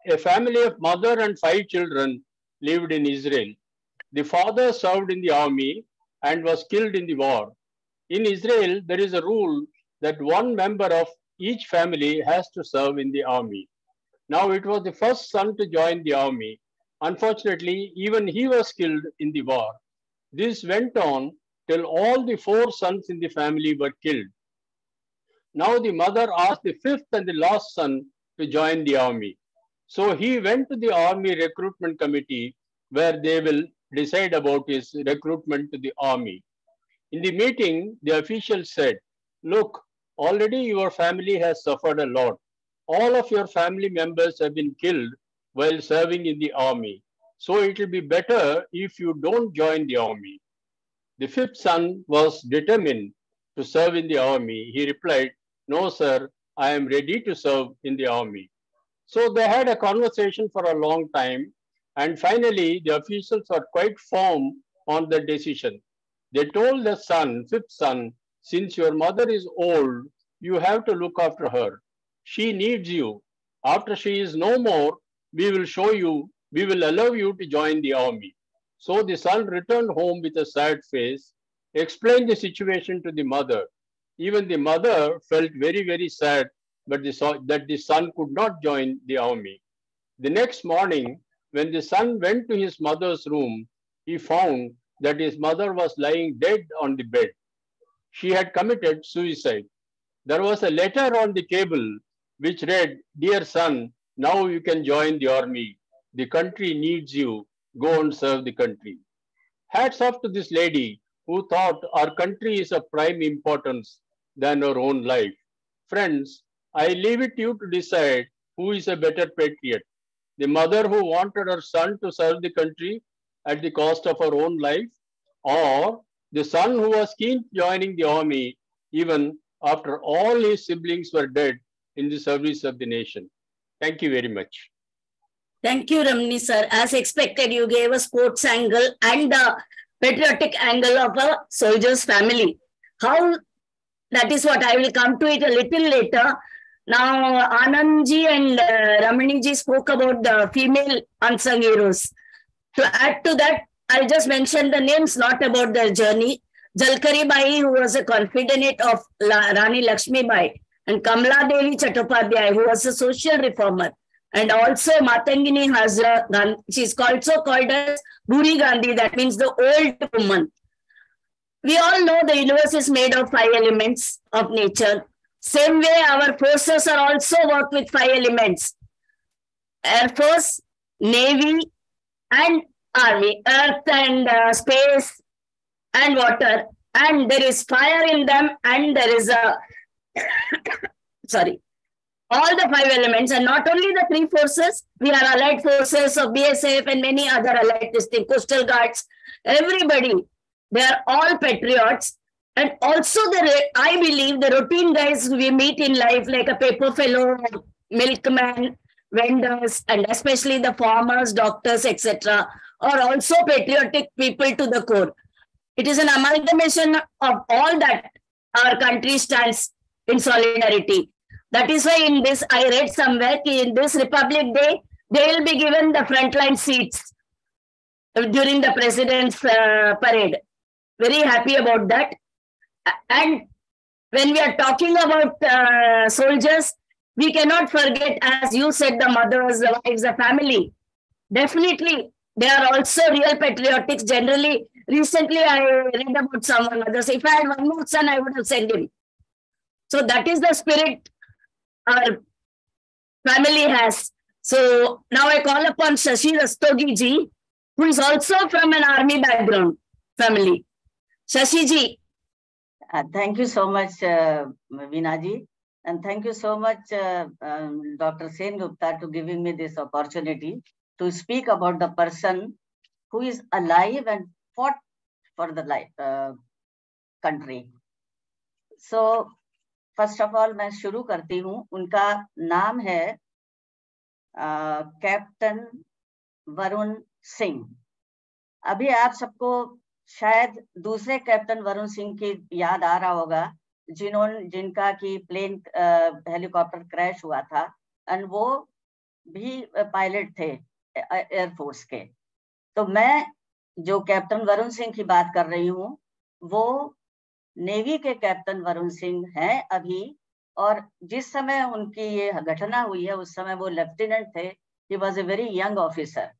a family of mother and five children lived in Israel. The father served in the army and was killed in the war. In Israel, there is a rule that one member of each family has to serve in the army. Now, it was the first son to join the army. Unfortunately, even he was killed in the war. This went on till all the four sons in the family were killed. Now, the mother asked the fifth and the last son to join the army. So he went to the army recruitment committee where they will decide about his recruitment to the army. In the meeting, the official said, Look, already your family has suffered a lot. All of your family members have been killed while serving in the army. So it will be better if you don't join the army. The fifth son was determined to serve in the army. He replied, No, sir, I am ready to serve in the army. So they had a conversation for a long time. And finally, the officials were quite firm on the decision. They told the son, fifth son, since your mother is old, you have to look after her. She needs you. After she is no more, we will show you, we will allow you to join the army. So the son returned home with a sad face, explained the situation to the mother. Even the mother felt very, very sad but the, that the son could not join the army. The next morning, when the son went to his mother's room, he found that his mother was lying dead on the bed. She had committed suicide. There was a letter on the table which read, Dear son, now you can join the army. The country needs you. Go and serve the country. Hats off to this lady who thought our country is of prime importance than her own life. Friends, I leave it to you to decide who is a better patriot. The mother who wanted her son to serve the country at the cost of her own life, or the son who was keen joining the army even after all his siblings were dead in the service of the nation. Thank you very much. Thank you, Ramani sir. As expected, you gave a sports angle and the patriotic angle of a soldier's family. How that is what I will come to it a little later. Now, Anandji and uh, Ramaniji spoke about the female unsung heroes. To add to that, I'll just mention the names, not about their journey. Jhalkari Bai, who was a confidant of La, Rani Lakshmi Bai, and Kamla Devi Chattopadhyay, who was a social reformer, and also Matangini Hazra, she's also called as Buri Gandhi, that means the old woman. We all know the universe is made of five elements of nature. Same way, our forces are also work with five elements. Air Force, Navy, and Army, Earth and uh, space and water. And there is fire in them, and there is a sorry, all the five elements, and not only the three forces, we are allied forces of BSF and many other allied thing, coastal guards, everybody, they are all patriots. And also the, I believe the routine guys we meet in life, like a paper fellow, milkman, vendors, and especially the farmers, doctors, etc., are also patriotic people to the core. It is an amalgamation of all that our country stands in solidarity. That is why in this, I read somewhere in this Republic Day, they will be given the frontline seats during the president's uh, parade. Very happy about that. And when we are talking about uh, soldiers, we cannot forget, as you said, the mothers, the wives, the family. Definitely, they are also real patriotics. Generally, recently I read about someone, others. If I had one more son, I would have sent him. So that is the spirit our family has. So now I call upon Shashi Rastogi ji, who is also from an army background family. Shashi ji. Uh, thank you so much, uh, Veena ji. And thank you so much, uh, um, Dr. Sen Gupta, to giving me this opportunity to speak about the person who is alive and fought for the life, uh, country. So first of all मैं शुरू करती हूँ। उनका नाम है captain Varun Singh. अभी आप सबको शायद दूसरे कैप्टन वरुण सिंह की याद आ रहा होगा जिन्होंने जिनका की प्लेन हेलीकॉप्टर क्रैश हुआ था, एंड वो भी पायलट थे एयरफोर्स के। तो मैं, जो कैप्टन वरुण सिंह की बात कर रही हूँ, वो नेवी के कैप्टन वरुण सिंह हैं अभी, और जिस समय उनकी ये घटना हुई है, उस समय वो लेफ्टिनेंट थे। He was a very young officer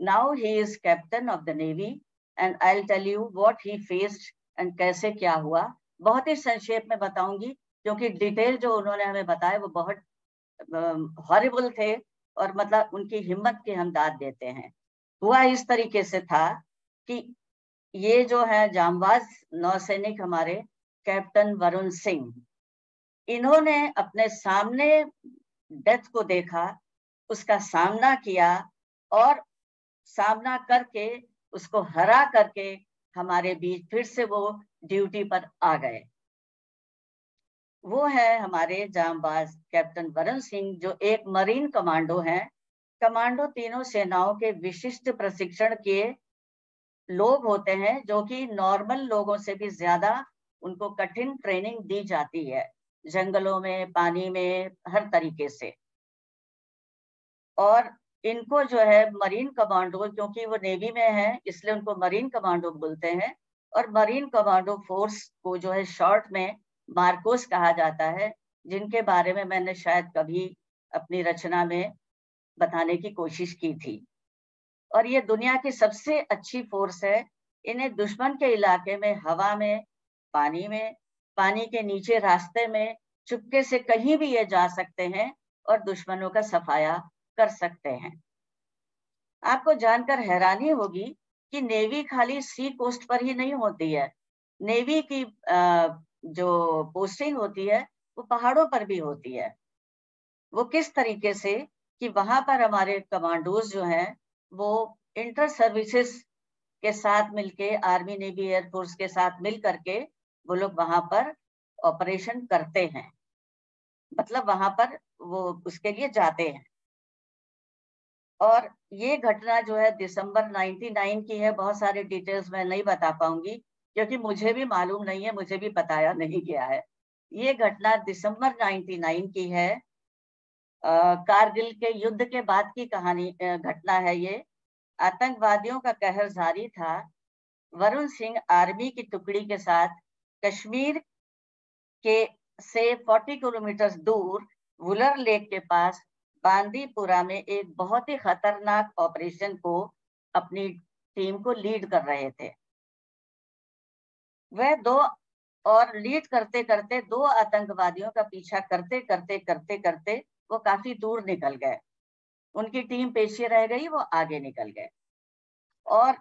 now he is captain of the navy and I tell you what he faced and कैसे क्या हुआ। बहुत ही संक्षेप में बताऊँगी, क्योंकि डिटेल जो उन्होंने हमें बताया, वो बहुत हॉरिबल थे, और मतलब उनकी हिम्मत की हम दाद देते हैं। हुआ इस तरीके से था कि ये जो है जामबाज नौसैनिक हमारे कैप्टन वरुण सिंह, इन्होंने अपने सामने डेथ को देखा, उसका सामना किया और सामना करके उसको हरा करके हमारे बीच फिर से वो ड्यूटी पर आ गए। वो है हमारे जामबाज कैप्टन वरुण सिंह, जो एक मरीन कमांडो हैं। कमांडो तीनों सेनाओं के विशिष्ट प्रशिक्षण के लोग होते हैं जो कि नॉर्मल लोगों से भी ज़्यादा उनको कठिन ट्रेनिंग दी जाती है, जंगलों में, पानी में, हर तरीके से। और इनको जो है मरीन कमांडो क्योंकि वो नेवी में है, इसलिए उनको मरीन कमांडो बोलते हैं। और मरीन कमांडो फोर्स को जो है शॉर्ट में मार्कोस कहा जाता है, जिनके बारे में मैंने शायद कभी अपनी रचना में बताने की कोशिश की थी। और ये दुनिया की सबसे अच्छी फोर्स है। इन्हें दुश्मन के इलाके में, हवा में, पानी में, पानी के नीचे रास्ते में, चुपके से कहीं भी ये जा सकते हैं और दुश्मनों का सफाया कर सकते हैं। आपको जानकर हैरानी होगी कि नेवी खाली सी कोस्ट पर ही नहीं होती है। नेवी की जो पोस्टिंग होती है, वो पहाड़ों पर भी होती है। वो किस तरीके से कि वहाँ पर हमारे कमांडोज जो हैं वो इंटर सर्विसेज़ के साथ मिलके आर्मी नेवी एयरफोर्स के साथ मिल करके वो लोग वहाँ पर ऑपरेशन करते हैं। मतलब वहाँ पर वो उसके लिए जाते हैं। और ये घटना जो है दिसंबर 99 की है, बहुत सारे डिटेल्स मैं नहीं बता पाऊँगी, क्योंकि मुझे भी मालूम नहीं है, मुझे भी बताया नहीं गया है। ये घटना दिसंबर 99 की है। कारगिल के युद्ध के बाद की कहानी घटना है ये। आतंकवादियों का कहर जारी था। वरुण सिंह आर्मी की टुकड़ी के साथ कश्मीर के, से 40 किलोमीटर दूर वुलर लेक के पास बांदीपुरा में एक बहुत ही खतरनाक ऑपरेशन को अपनी टीम को लीड कर रहे थे। वह दो और लीड करते करते दो आतंकवादियों का पीछा करते करते करते करते वो काफ़ी दूर निकल गए। उनकी टीम पीछे रह गई, वो आगे निकल गए। और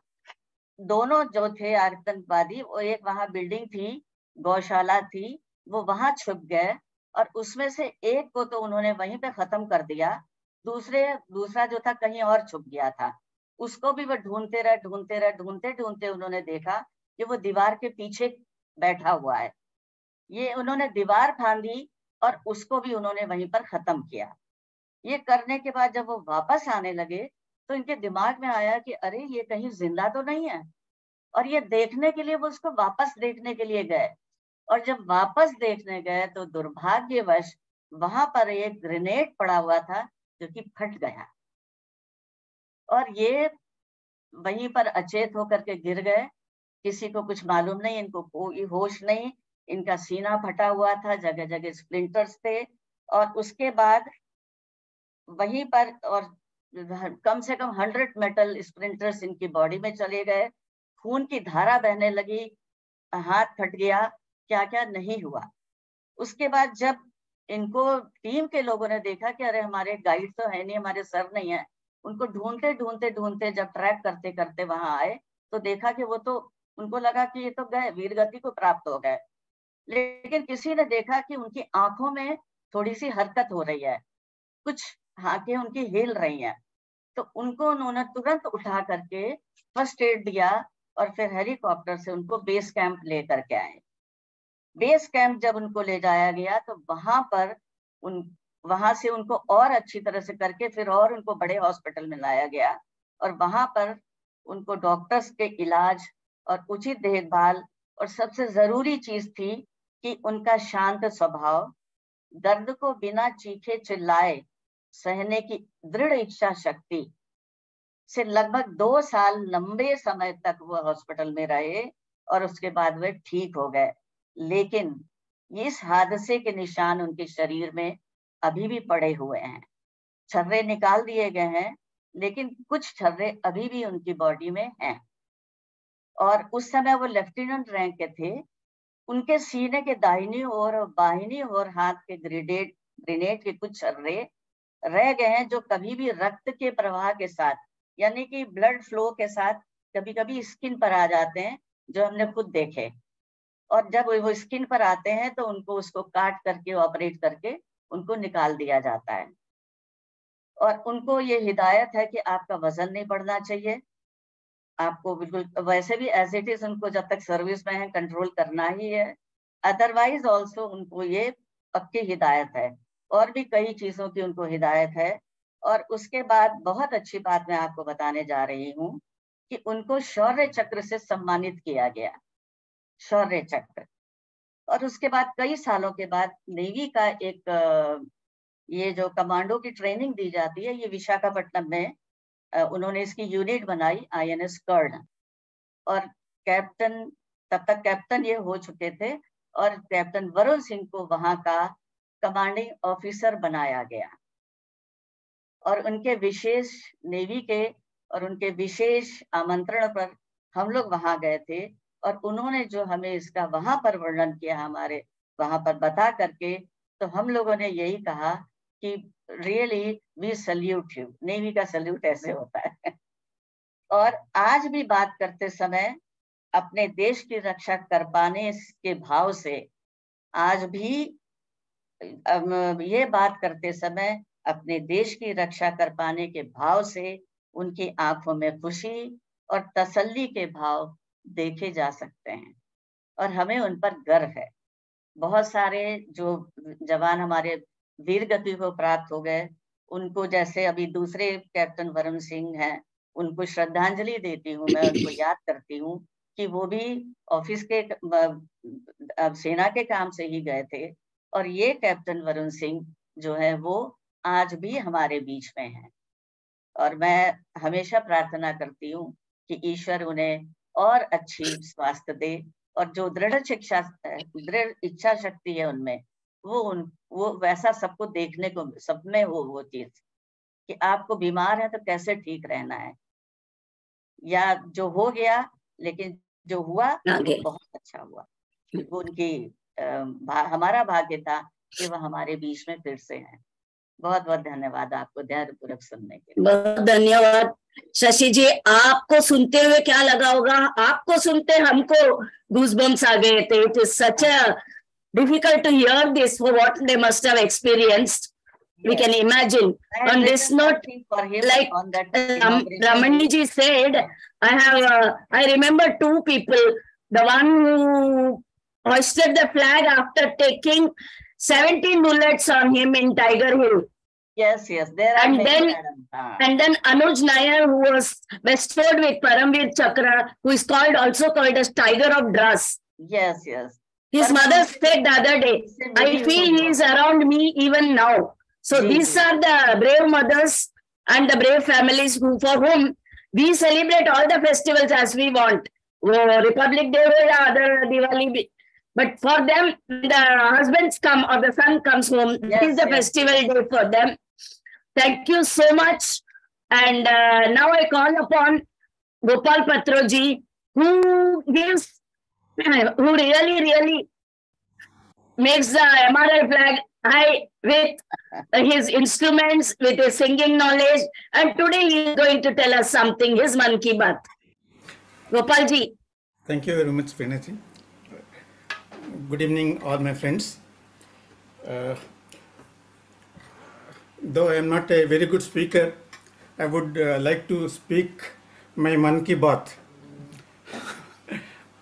दोनों जो थे आतंकवादी, वो एक वहाँ बिल्डिंग थी, गौशाला थी, वो वहाँ छुप गए और उसमें से एक को तो उन्होंने वहीं पे खत्म कर दिया, दूसरे, दूसरा जो था कहीं और छुप गया था। उसको भी वो ढूंढते रहे ढूंढते रहे, ढूंढते ढूंढते उन्होंने देखा कि वो दीवार के पीछे बैठा हुआ है। ये उन्होंने दीवार फांदी और उसको भी उन्होंने वहीं पर खत्म किया। ये करने के बाद जब वो वापस आने लगे तो इनके दिमाग में आया कि अरे, ये कहीं ज़िंदा तो नहीं है। और ये देखने के लिए वो उसको वापस देखने के लिए गए। और जब वापस देखने गए तो दुर्भाग्यवश वहाँ पर एक ग्रेनेड पड़ा हुआ था जो कि फट गया। और ये वहीं पर अचेत होकर के गिर गए। किसी को कुछ मालूम नहीं, इनको कोई होश नहीं। इनका सीना फटा हुआ था जगह जगह स्प्लिंटर्स थे और उसके बाद वहीं पर और कम से कम हंड्रेड मेटल स्प्रिंटर्स इनकी बॉडी में चले गए। खून की धारा बहने लगी, हाथ फट गया क्या क्या नहीं हुआ। उसके बाद जब इनको टीम के लोगों ने देखा कि अरे हमारे गाइड तो है नहीं, हमारे सर नहीं है, उनको ढूंढते ढूंढते ढूंढते जब ट्रैक करते करते वहाँ आए तो देखा कि वो तो उनको लगा कि ये तो गए वीर गति को प्राप्त हो गए। लेकिन किसी ने देखा कि उनकी आँखों में थोड़ी सी हरकत हो रही है। कुछ आँखें उनकी हिल रही हैं। तो उनको उन्होंने तुरंत उठा करके फ़र्स्ट एड दिया और फिर हेलीकॉप्टर से उनको बेस कैंप लेकर के आए। बेस कैंप जब उनको ले जाया गया तो वहाँ पर उन, वहाँ से उनको और अच्छी तरह से करके फिर और उनको बड़े हॉस्पिटल में लाया गया और वहाँ पर उनको डॉक्टर्स के इलाज और उचित देखभाल और सबसे ज़रूरी चीज़ थी कि उनका शांत स्वभाव, दर्द को बिना चीखे चिल्लाए, सहने की दृढ़ इच्छा शक्ति। से लगभग दो साल लंबे समय तक वो हॉस्पिटल में रहे और उसके बाद वे ठीक हो गए। लेकिन इस हादसे के निशान उनके शरीर में अभी भी पड़े हुए हैं। छर्रे निकाल दिए गए हैं, लेकिन कुछ छर्रे अभी भी उनकी बॉडी में हैं। और उस समय वो लेफ्टिनेंट रैंक के थे। उनके सीने के दाहिनी और बाहिनी और हाथ के ग्रेडेड ग्रेनेड के कुछ छर्रे रह गए हैं जो कभी भी रक्त के प्रवाह के साथ, यानी कि ब्लड फ्लो के साथ कभी कभी स्किन पर आ जाते हैं, जो हमने खुद देखे। और जब वो स्किन पर आते हैं तो उनको उसको काट करके ऑपरेट करके उनको निकाल दिया जाता है। और उनको ये हिदायत है कि आपका वज़न नहीं बढ़ना चाहिए। आपको बिल्कुल, वैसे भी एज इट इज़ उनको जब तक सर्विस में है कंट्रोल करना ही है। अदरवाइज़ ऑल्सो उनको ये पक्की हिदायत है। और भी कई चीज़ों की उनको हिदायत है। और उसके बाद बहुत अच्छी बात मैं आपको बताने जा रही हूँ कि उनको शौर्य चक्र से सम्मानित किया गया। शौर्य चक्र। और उसके बाद कई सालों के बाद नेवी का एक, ये जो कमांडो की ट्रेनिंग दी जाती है, ये विशाखापट्टनम में उन्होंने इसकी यूनिट बनाई आई एन एस कर्ण और कैप्टन तब तक कैप्टन ये हो चुके थे और कैप्टन वरुण सिंह को वहाँ का कमांडिंग ऑफिसर बनाया गया। और उनके विशेष नेवी के और उनके विशेष आमंत्रण पर हम लोग वहाँ गए थे और उन्होंने जो हमें इसका वहाँ पर वर्णन किया हमारे वहाँ पर बता करके तो हम लोगों ने यही कहा कि really we salute you navy का सल्यूट ऐसे होता है। और आज भी बात करते समय अपने देश की रक्षा कर पाने के भाव से आज भी ये बात करते समय अपने देश की रक्षा कर पाने के भाव से उनकी आँखों में खुशी और तसल्ली के भाव देखे जा सकते हैं। और हमें उन पर गर्व है। बहुत सारे जो जवान हमारे वीर गति को प्राप्त हो गए। उनको जैसे अभी दूसरे कैप्टन वरुण सिंह हैं, उनको श्रद्धांजलि देती हूँ, मैं उनको याद करती हूँ कि वो भी ऑफ़िस के सेना के काम से ही गए थे और ये कैप्टन वरुण सिंह जो है, वो आज भी हमारे बीच में है। और मैं हमेशा प्रार्थना करती हूँ कि ईश्वर उन्हें और अच्छी स्वास्थ्य दे और जो दृढ़ शिक्षा दृढ़ इच्छा शक्ति है उनमें वो उन वो वैसा सबको देखने को सब में हो वो चीज़ कि आपको बीमार है तो कैसे ठीक रहना है? या जो हो गया लेकिन जो हुआ। वो बहुत अच्छा हुआ। वो उनकी भा, हमारा भाग्य था कि वह हमारे बीच में फिर से हैं। बहुत बहुत धन्यवाद आपको धैर्यपूर्वक सुनने के लिए। बहुत धन्यवाद। शशि जी आपको सुनते हुए क्या लगा होगा? आपको सुनते हमको गूजबम्स आ गए थे। It is such difficult to hear this for what they must have experienced. Yes. We can imagine. And on this note, like on that um, Ramaniji said, I have. Uh, I remember two people. The one who hoisted the flag after taking 17 bullets on him in Tiger Hill. Yes, yes. There and then ah. and then Anuj Nayyar, who was bestowed with Paramvir Chakra, who is called also called as Tiger of Dras. Yes, yes. His mother said the other day, I feel he is around me even now. So these are the brave mothers and the brave families who, for whom we celebrate all the festivals as we want—Republic oh, Day, oh, other Diwali. But for them, the husbands come or the son comes home. Yes, this is the yes. festival day for them. Thank you so much. And uh, now I call upon Gopal Patroji, who gives who really, really makes the MRL flag high with his instruments, with his singing knowledge. And today he is going to tell us something, his Mann Ki Baat. Gopal ji, Thank you very much, Venaji. Good evening, all my friends. Uh, though I am not a very good speaker, I would uh, like to speak my Ki Baat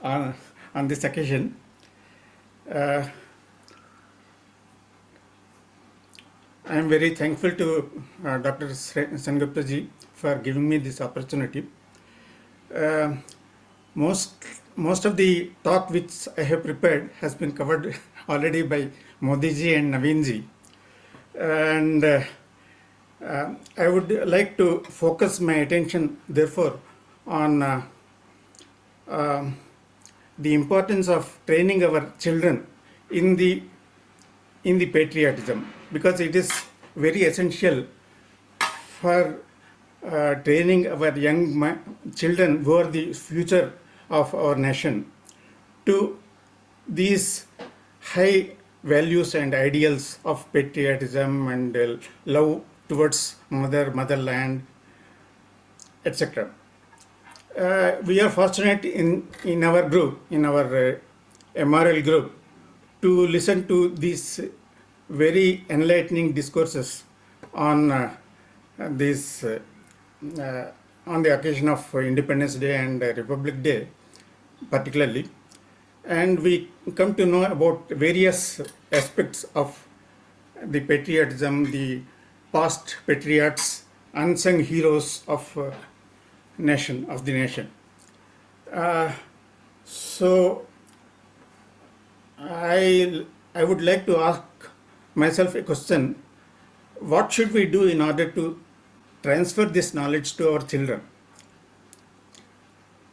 on, on this occasion. Uh, I am very thankful to uh, Dr. Sengupta ji for giving me this opportunity. Uh, most most of the talk which I have prepared has been covered already by Modi ji and Naveen ji, and uh, uh, I would like to focus my attention, therefore, on uh, um, the importance of training our children in the in the patriotism because it is very essential for uh, training our young children who are the future of our nation. To these high values and ideals of patriotism and uh, love towards mother motherland etc uh, we are fortunate in in our group in our uh, mrl group to listen to these very enlightening discourses on uh, this uh, uh, on the occasion of Independence Day and Republic Day, particularly, and we come to know about various aspects of the patriotism, the past patriots, unsung heroes of uh, nation of the nation. Uh, so I I would like to ask myself a question: What should we do in order to transfer this knowledge to our children?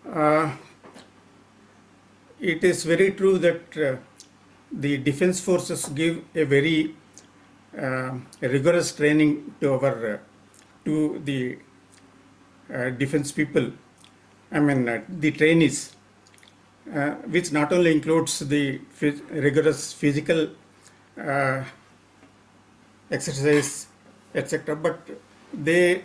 Uh, it is very true that uh, the defense forces give a very uh, rigorous training to our uh, to the defense people. I mean uh, the trainees, uh, which not only includes the phys- rigorous physical uh, exercise, etc., but they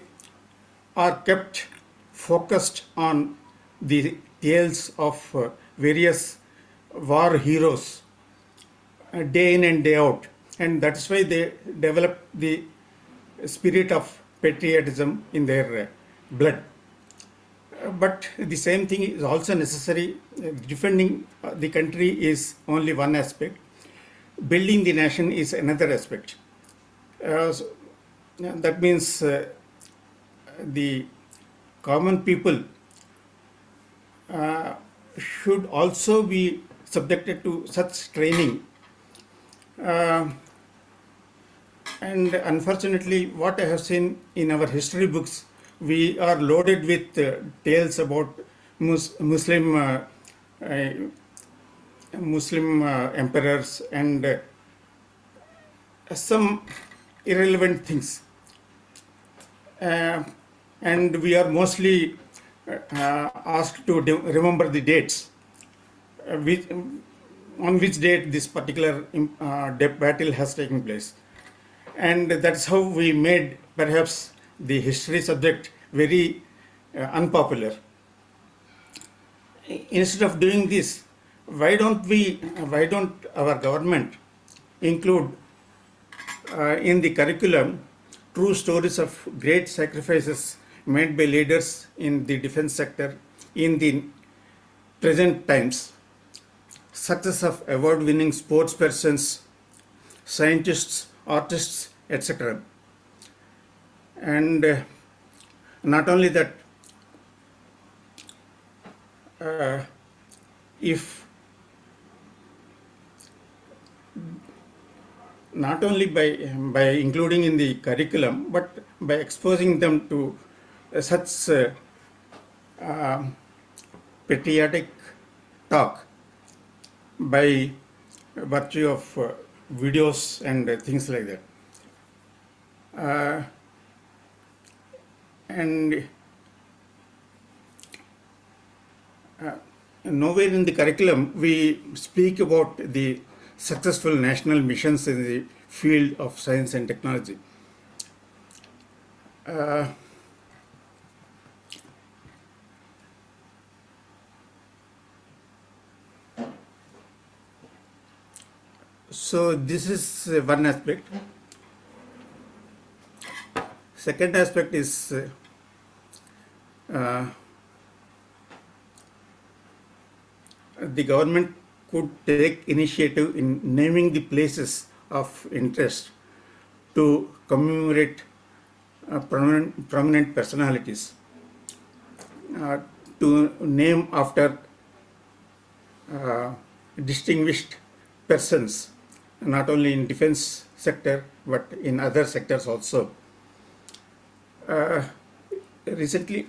are kept focused on the tales of uh, various war heroes uh, day in and day out, and that's why they develop the spirit of patriotism in their uh, blood. Uh, But the same thing is also necessary. Uh, Defending uh, the country is only one aspect. Building the nation is another aspect. Uh, so, that means uh, the common people uh, should also be subjected to such training. Uh, and unfortunately, what I have seen in our history books, we are loaded with uh, tales about Mus- Muslim uh, Muslim uh, emperors and some irrelevant things. Uh, and we are mostly uh, asked to remember the dates, uh, which, on which date this particular battle has taken place. And that's how we made perhaps the history subject very uh, unpopular. Instead of doing this, why don't we, why don't our government include uh, in the curriculum true stories of great sacrifices made by leaders in the defense sector in the present times, success of award winning sports persons, scientists, artists, etc. And uh, not only that, uh, if not only by by including in the curriculum but by exposing them to uh, such uh, uh, patriotic talk by virtue of uh, videos and uh, things like that uh, and nowhere in the curriculum we speak about the successful national missions in the field of science and technology. Uh, so this is one aspect. Second aspect is uh, the government could take initiative in naming the places of interest to commemorate uh, prominent, prominent personalities, uh, to name after uh, distinguished persons, not only in defense sector but in other sectors also. Uh, recently,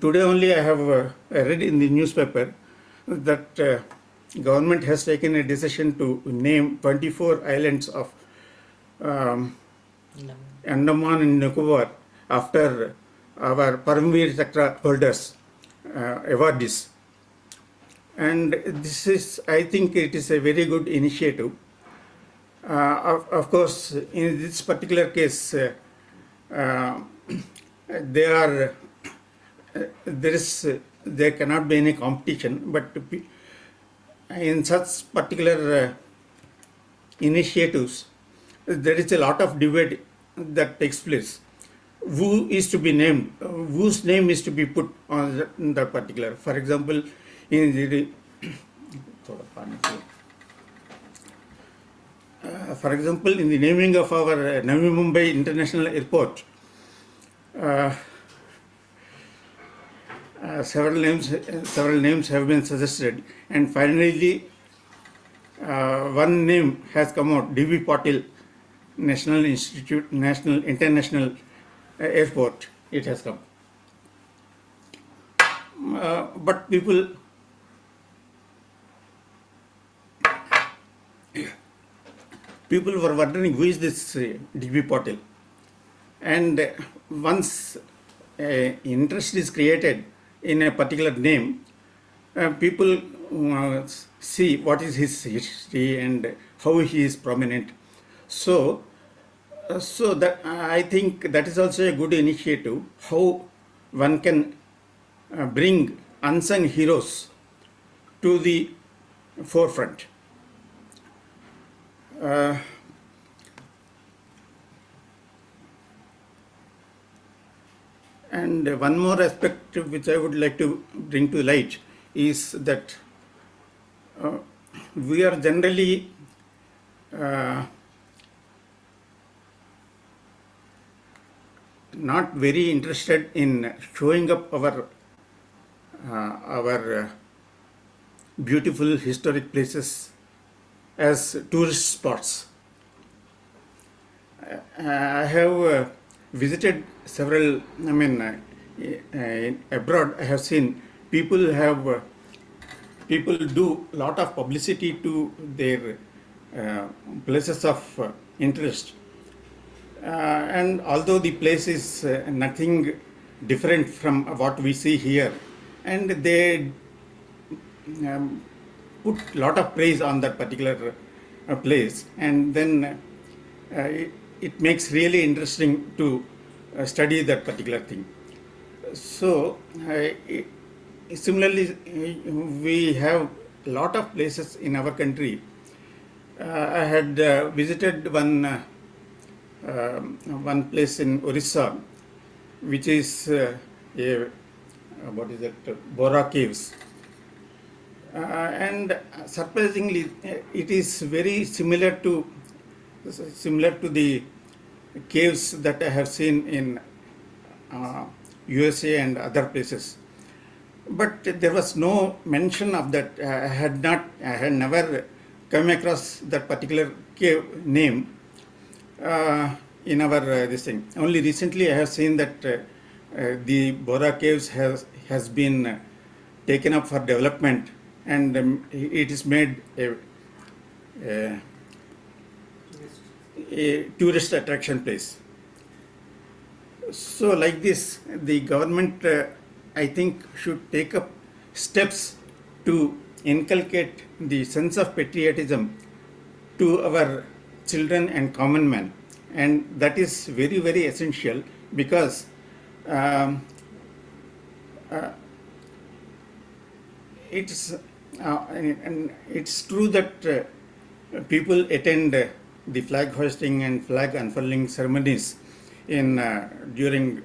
today only I have uh, read in the newspaper that uh, government has taken a decision to name 24 islands of um, Andaman and Nicobar after our Paramveer Chakra holders, uh, awardees. And this is, I think it is a very good initiative. Uh, of, of, course, in this particular case, uh, uh they are, uh, there is, there cannot be any competition, but in such particular uh, initiatives, there is a lot of debate that takes place. Who is to be named? Whose name is to be put on that, that particular? For example, in the uh, for example, in the naming of our uh, Navi Mumbai International Airport, several names several names have been suggested. And finally uh, one name has come out DB Patil National Institute National International uh, Airport. It has come. Uh, but people people were wondering who is this uh, DB Patil and once interest is created in a particular name, uh, people uh, see what is his history and how he is prominent. So, uh, so that I think that is also a good initiative. How one can uh, bring unsung heroes to the forefront. And one more aspect which I would like to bring to light is that uh, we are generally uh, not very interested in showing up our uh, our uh, beautiful historic places as tourist spots. Uh, I have uh, visited several, I mean, uh, uh, abroad, I have seen people have, uh, people do a lot of publicity to their uh, places of uh, interest. Uh, and although the place is nothing different from what we see here, and they um, put lot of praise on that particular uh, place, and then uh, it, it, makes really interesting to uh, study that particular thing. So, it, similarly, we have a lot of places in our country. I had visited one um, one place in Orissa, which is uh, a what is it, Borra Caves. Uh, and surprisingly, it is very similar to similar to the caves that I have seen in uh, USA and other places. But there was no mention of that. I had not, I had never come across that particular cave name uh, in our uh, this thing. Only recently I have seen that uh, uh the Borra Caves has has been uh, taken up for development and um, it is made a, a, a tourist attraction place. So like this, the government, uh, I think, should take up steps to inculcate the sense of patriotism to our children and common men. And that is very, very essential because um, uh, it's uh, and, it's true that uh, people attend uh, the flag hoisting and flag unfurling ceremonies in uh, during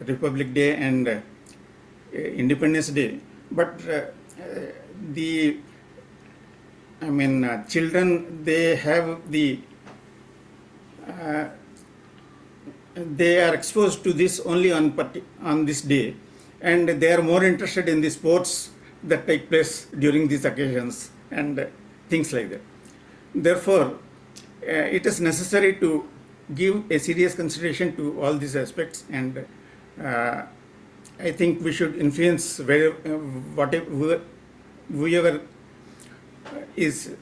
Republic Day and uh, Independence Day, but the I mean children they have the they are exposed to this only on on this day, and they are more interested in the sports that take place during these occasions and uh, things like that. Therefore, uh, it is necessary to give a serious consideration to all these aspects and uh, I think we should influence where, uh, whatever, whoever is,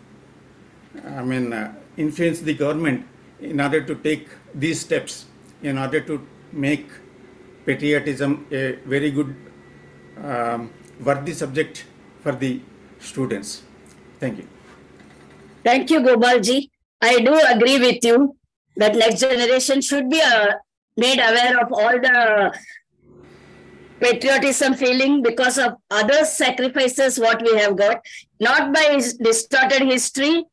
I mean, uh, influence the government in order to take these steps, in order to make patriotism a very good um, worthy subject for the students. Thank you. Thank you, Gopalji. I do agree with you that next generation should be uh, made aware of all the patriotism feeling because of other sacrifices what we have got, not by distorted history,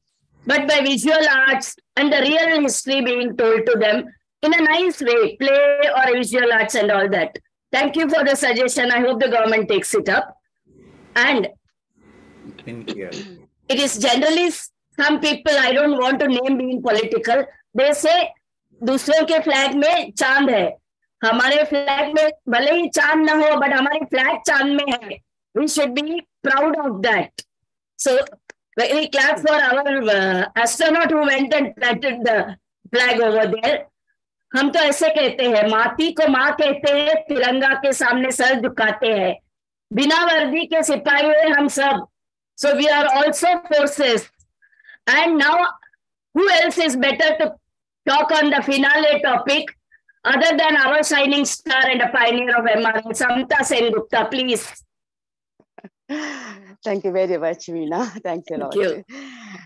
but by visual arts and the real history being told to them in a nice way, play or visual arts and all that. Thank you for the suggestion. I hope the government takes it up. And it is generally some people, I don't want to name being political, they दूसरों के flag में चाँद है। हमारे flag में भले ही चाँद ना हो बट हमारी फ्लैग चाँद में है। We should be proud of that so very clap for our uh, astronaut who went and the flag over there हम तो ऐसे कहते हैं माती को माँ कहते हैं तिरंगा के सामने सर झुकाते हैं। बिना वर्दी के सिपाही हुए हम सब। So we are also forces And now, who else is better to talk on the finale topic other than our shining star and a pioneer of MRL, Samta Sen Gupta, please? Thank you very much, Meena. Thanks a lot. Thank you.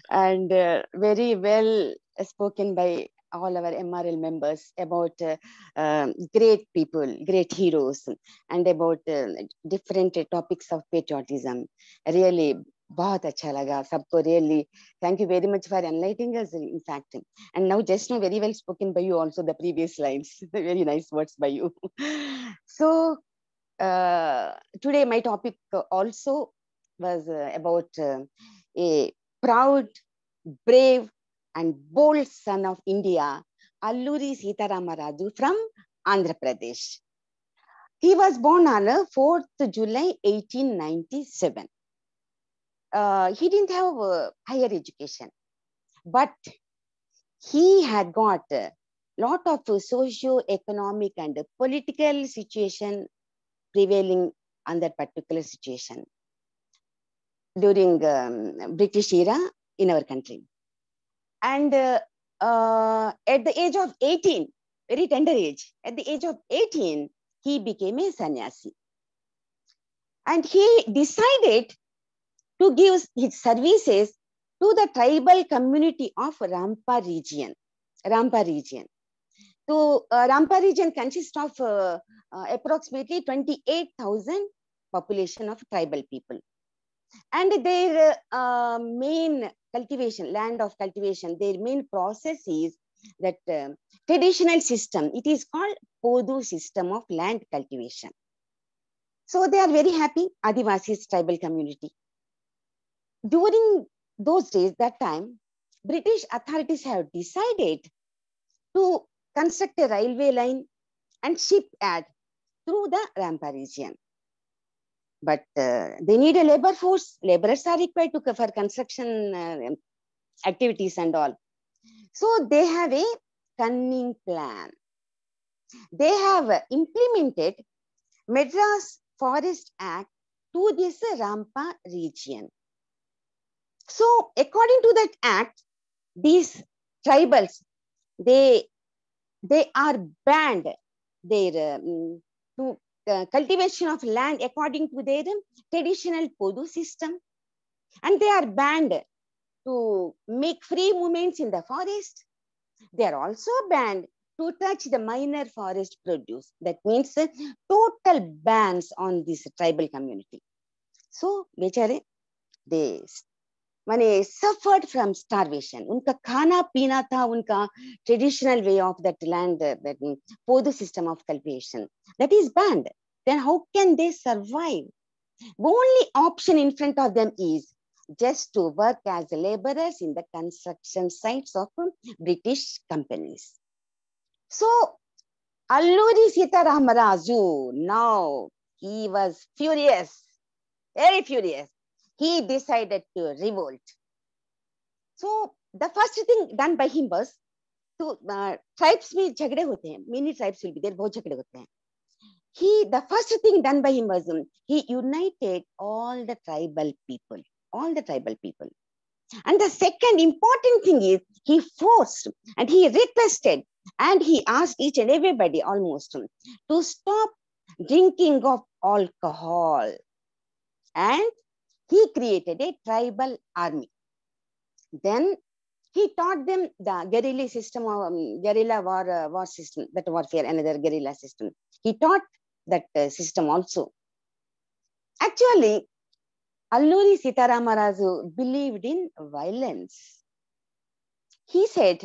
And uh, very well spoken by all our MRL members about uh, um, great people, great heroes, and about uh, different topics of patriotism. Really बहुत अच्छा लगा सबको really thank you very much for enlightening us in fact and now just now very well spoken by you also the previous lines very nice words by you so uh, today my topic also was uh, about uh, a proud brave and bold son of India, Alluri Sitaramaraju from Andhra Pradesh. He was born on 4th July 1897. uh, he didn't have uh, higher education, but he had got a lot of socio-economic and political situation prevailing on that particular situation during um, British era in our country. And uh, uh, at the age of 18, very tender age, at the age of 18, he became a sannyasi. And he decided to give his services to the tribal community of Rampa region. Rampa region. So uh, Rampa region consists of uh, uh, approximately 28,000 population of tribal people. And their uh, main cultivation, land of cultivation, their main process is that uh, traditional system. It is called Podu system of land cultivation. So they are very happy, Adivasis tribal community. During those days, that time, British authorities have decided to construct a railway line and ship ad through the Rampa region. But uh, they need a labor force. Laborers are required to, for construction uh, activities and all. So they have a cunning plan. They have implemented Madras Forest Act to this Rampa region. So according to that act, these tribals, they, they are banned their, um, to uh, cultivation of land according to their um, traditional Podu system. And they are banned to make free movements in the forest. They are also banned to touch the minor forest produce. That means uh, total bans on this tribal community. So, they माने suffered from starvation. उनका खाना पीना था उनका traditional way of that land, uh, that Podu system of cultivation. That is banned. Then how can they survive? The only option in front of them is just to work as laborers in the construction sites of British companies. So Alluri Sitaramarazu, now he was furious, very furious. He decided to revolt. So the first thing done by him was to uh, tribes में झगड़े होते हैं many tribes will be there बहुत झगड़े होते हैं he the first thing done by him was um, he united all the tribal people all the tribal people and the second important thing is he forced and he requested and he asked each and everybody almost um, to stop drinking of alcohol and he created a tribal army. Then he taught them the guerrilla system of um, guerrilla war uh, war system that warfare another guerrilla system. He taught that uh, system also. Actually alluri sitaramaraju believed in violence. He said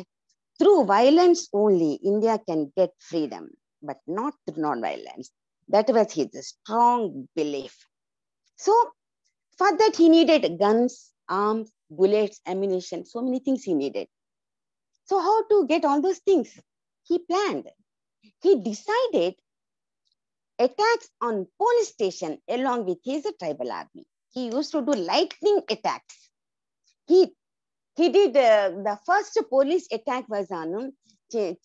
through violence only india can get freedom but not through non-violence. That was his strong belief. So for that he needed guns arms bullets ammunition so many things he needed. So how to get all those things? He planned. He decided attacks on police station along with his tribal army. He used to do lightning attacks. He he did uh, the first police attack was on um,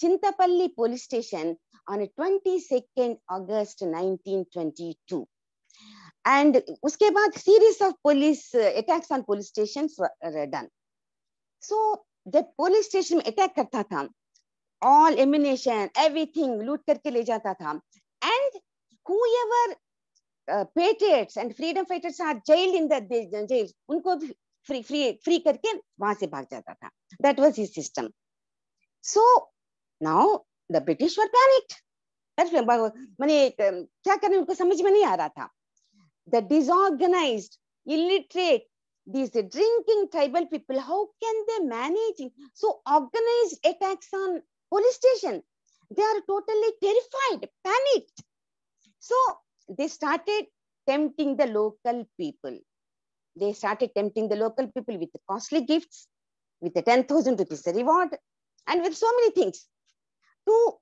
chintapalli police station on 22nd august 1922 and उसके बाद series of police attacks on police station done so जब police station में attack करता था all ammunition everything लूट करके ले जाता था and however patriots and freedom fighters are jail in the jail उनको भी फ्री फ्री फ्री करके वहाँ से भाग जाता था. That was his system so now the British were panicked मैंने um, क्या करें उनको समझ में नहीं आ रहा था. The disorganized illiterate these drinking tribal people how can they manage so organized attacks on police station they are totally terrified panicked. So they started tempting the local people. They started tempting the local people with costly gifts with the 10000 rupees reward and with so many things. To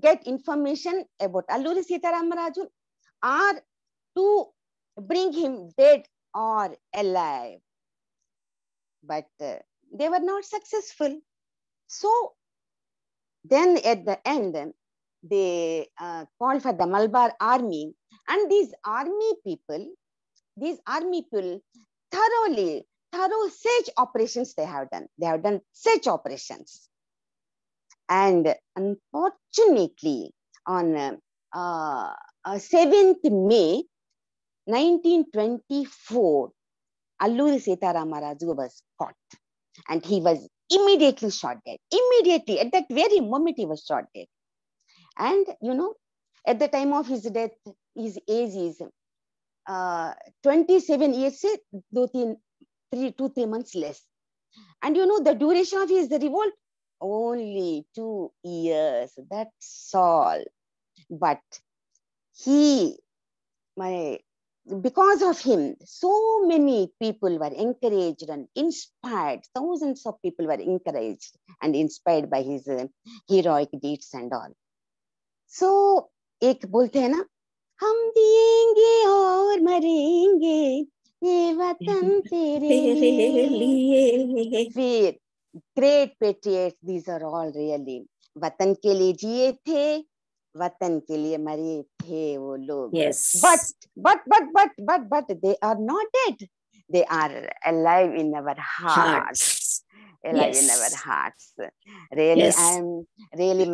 get information about alluri sitaramaraju or to bring him dead or alive. But uh, they were not successful. So then at the end they uh, called for the Malabar army. And these army people these army people thoroughly thorough search operations they have done. They have done search operations. And unfortunately on uh, uh, uh, 7th May 1924, Alluri Sitaramaraju was caught and he was immediately shot dead. Immediately, at that very moment, he was shot dead. And, you know, at the time of his death, his age is uh, 27 years, say, two, three, two, three months less. And you know, the duration of his revolt, only two years. That's all. But he, my, because of him, so many people were encouraged and inspired. Thousands of people were encouraged and inspired by his uh, heroic deeds and all. So, एक बोलते हैं ना हम दिएंगे और मरेंगे ये वतन तेरे लिए फिर great patriots these are all really वतन के लिए जिए थे वतन के लिए मरे थे वो लोग। But but but but but but they are not dead they are alive in our heart alive in our heart really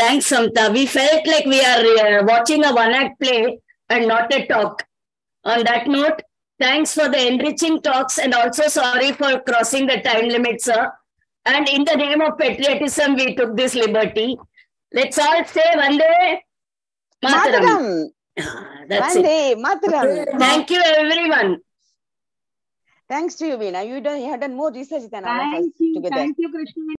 Thanks, Samta. We felt like we are uh, watching a one act play and not a talk. On that note, thanks for the enriching talks and also sorry for crossing the time limit, sir. And in the name of patriotism, we took this liberty. Let's all say Vande Mataram. mataram Ah, That's it. Mataram Thank you, everyone. thanks to you veena you, done, you have done more research than all of us Thank you. together Thank you, Krishna.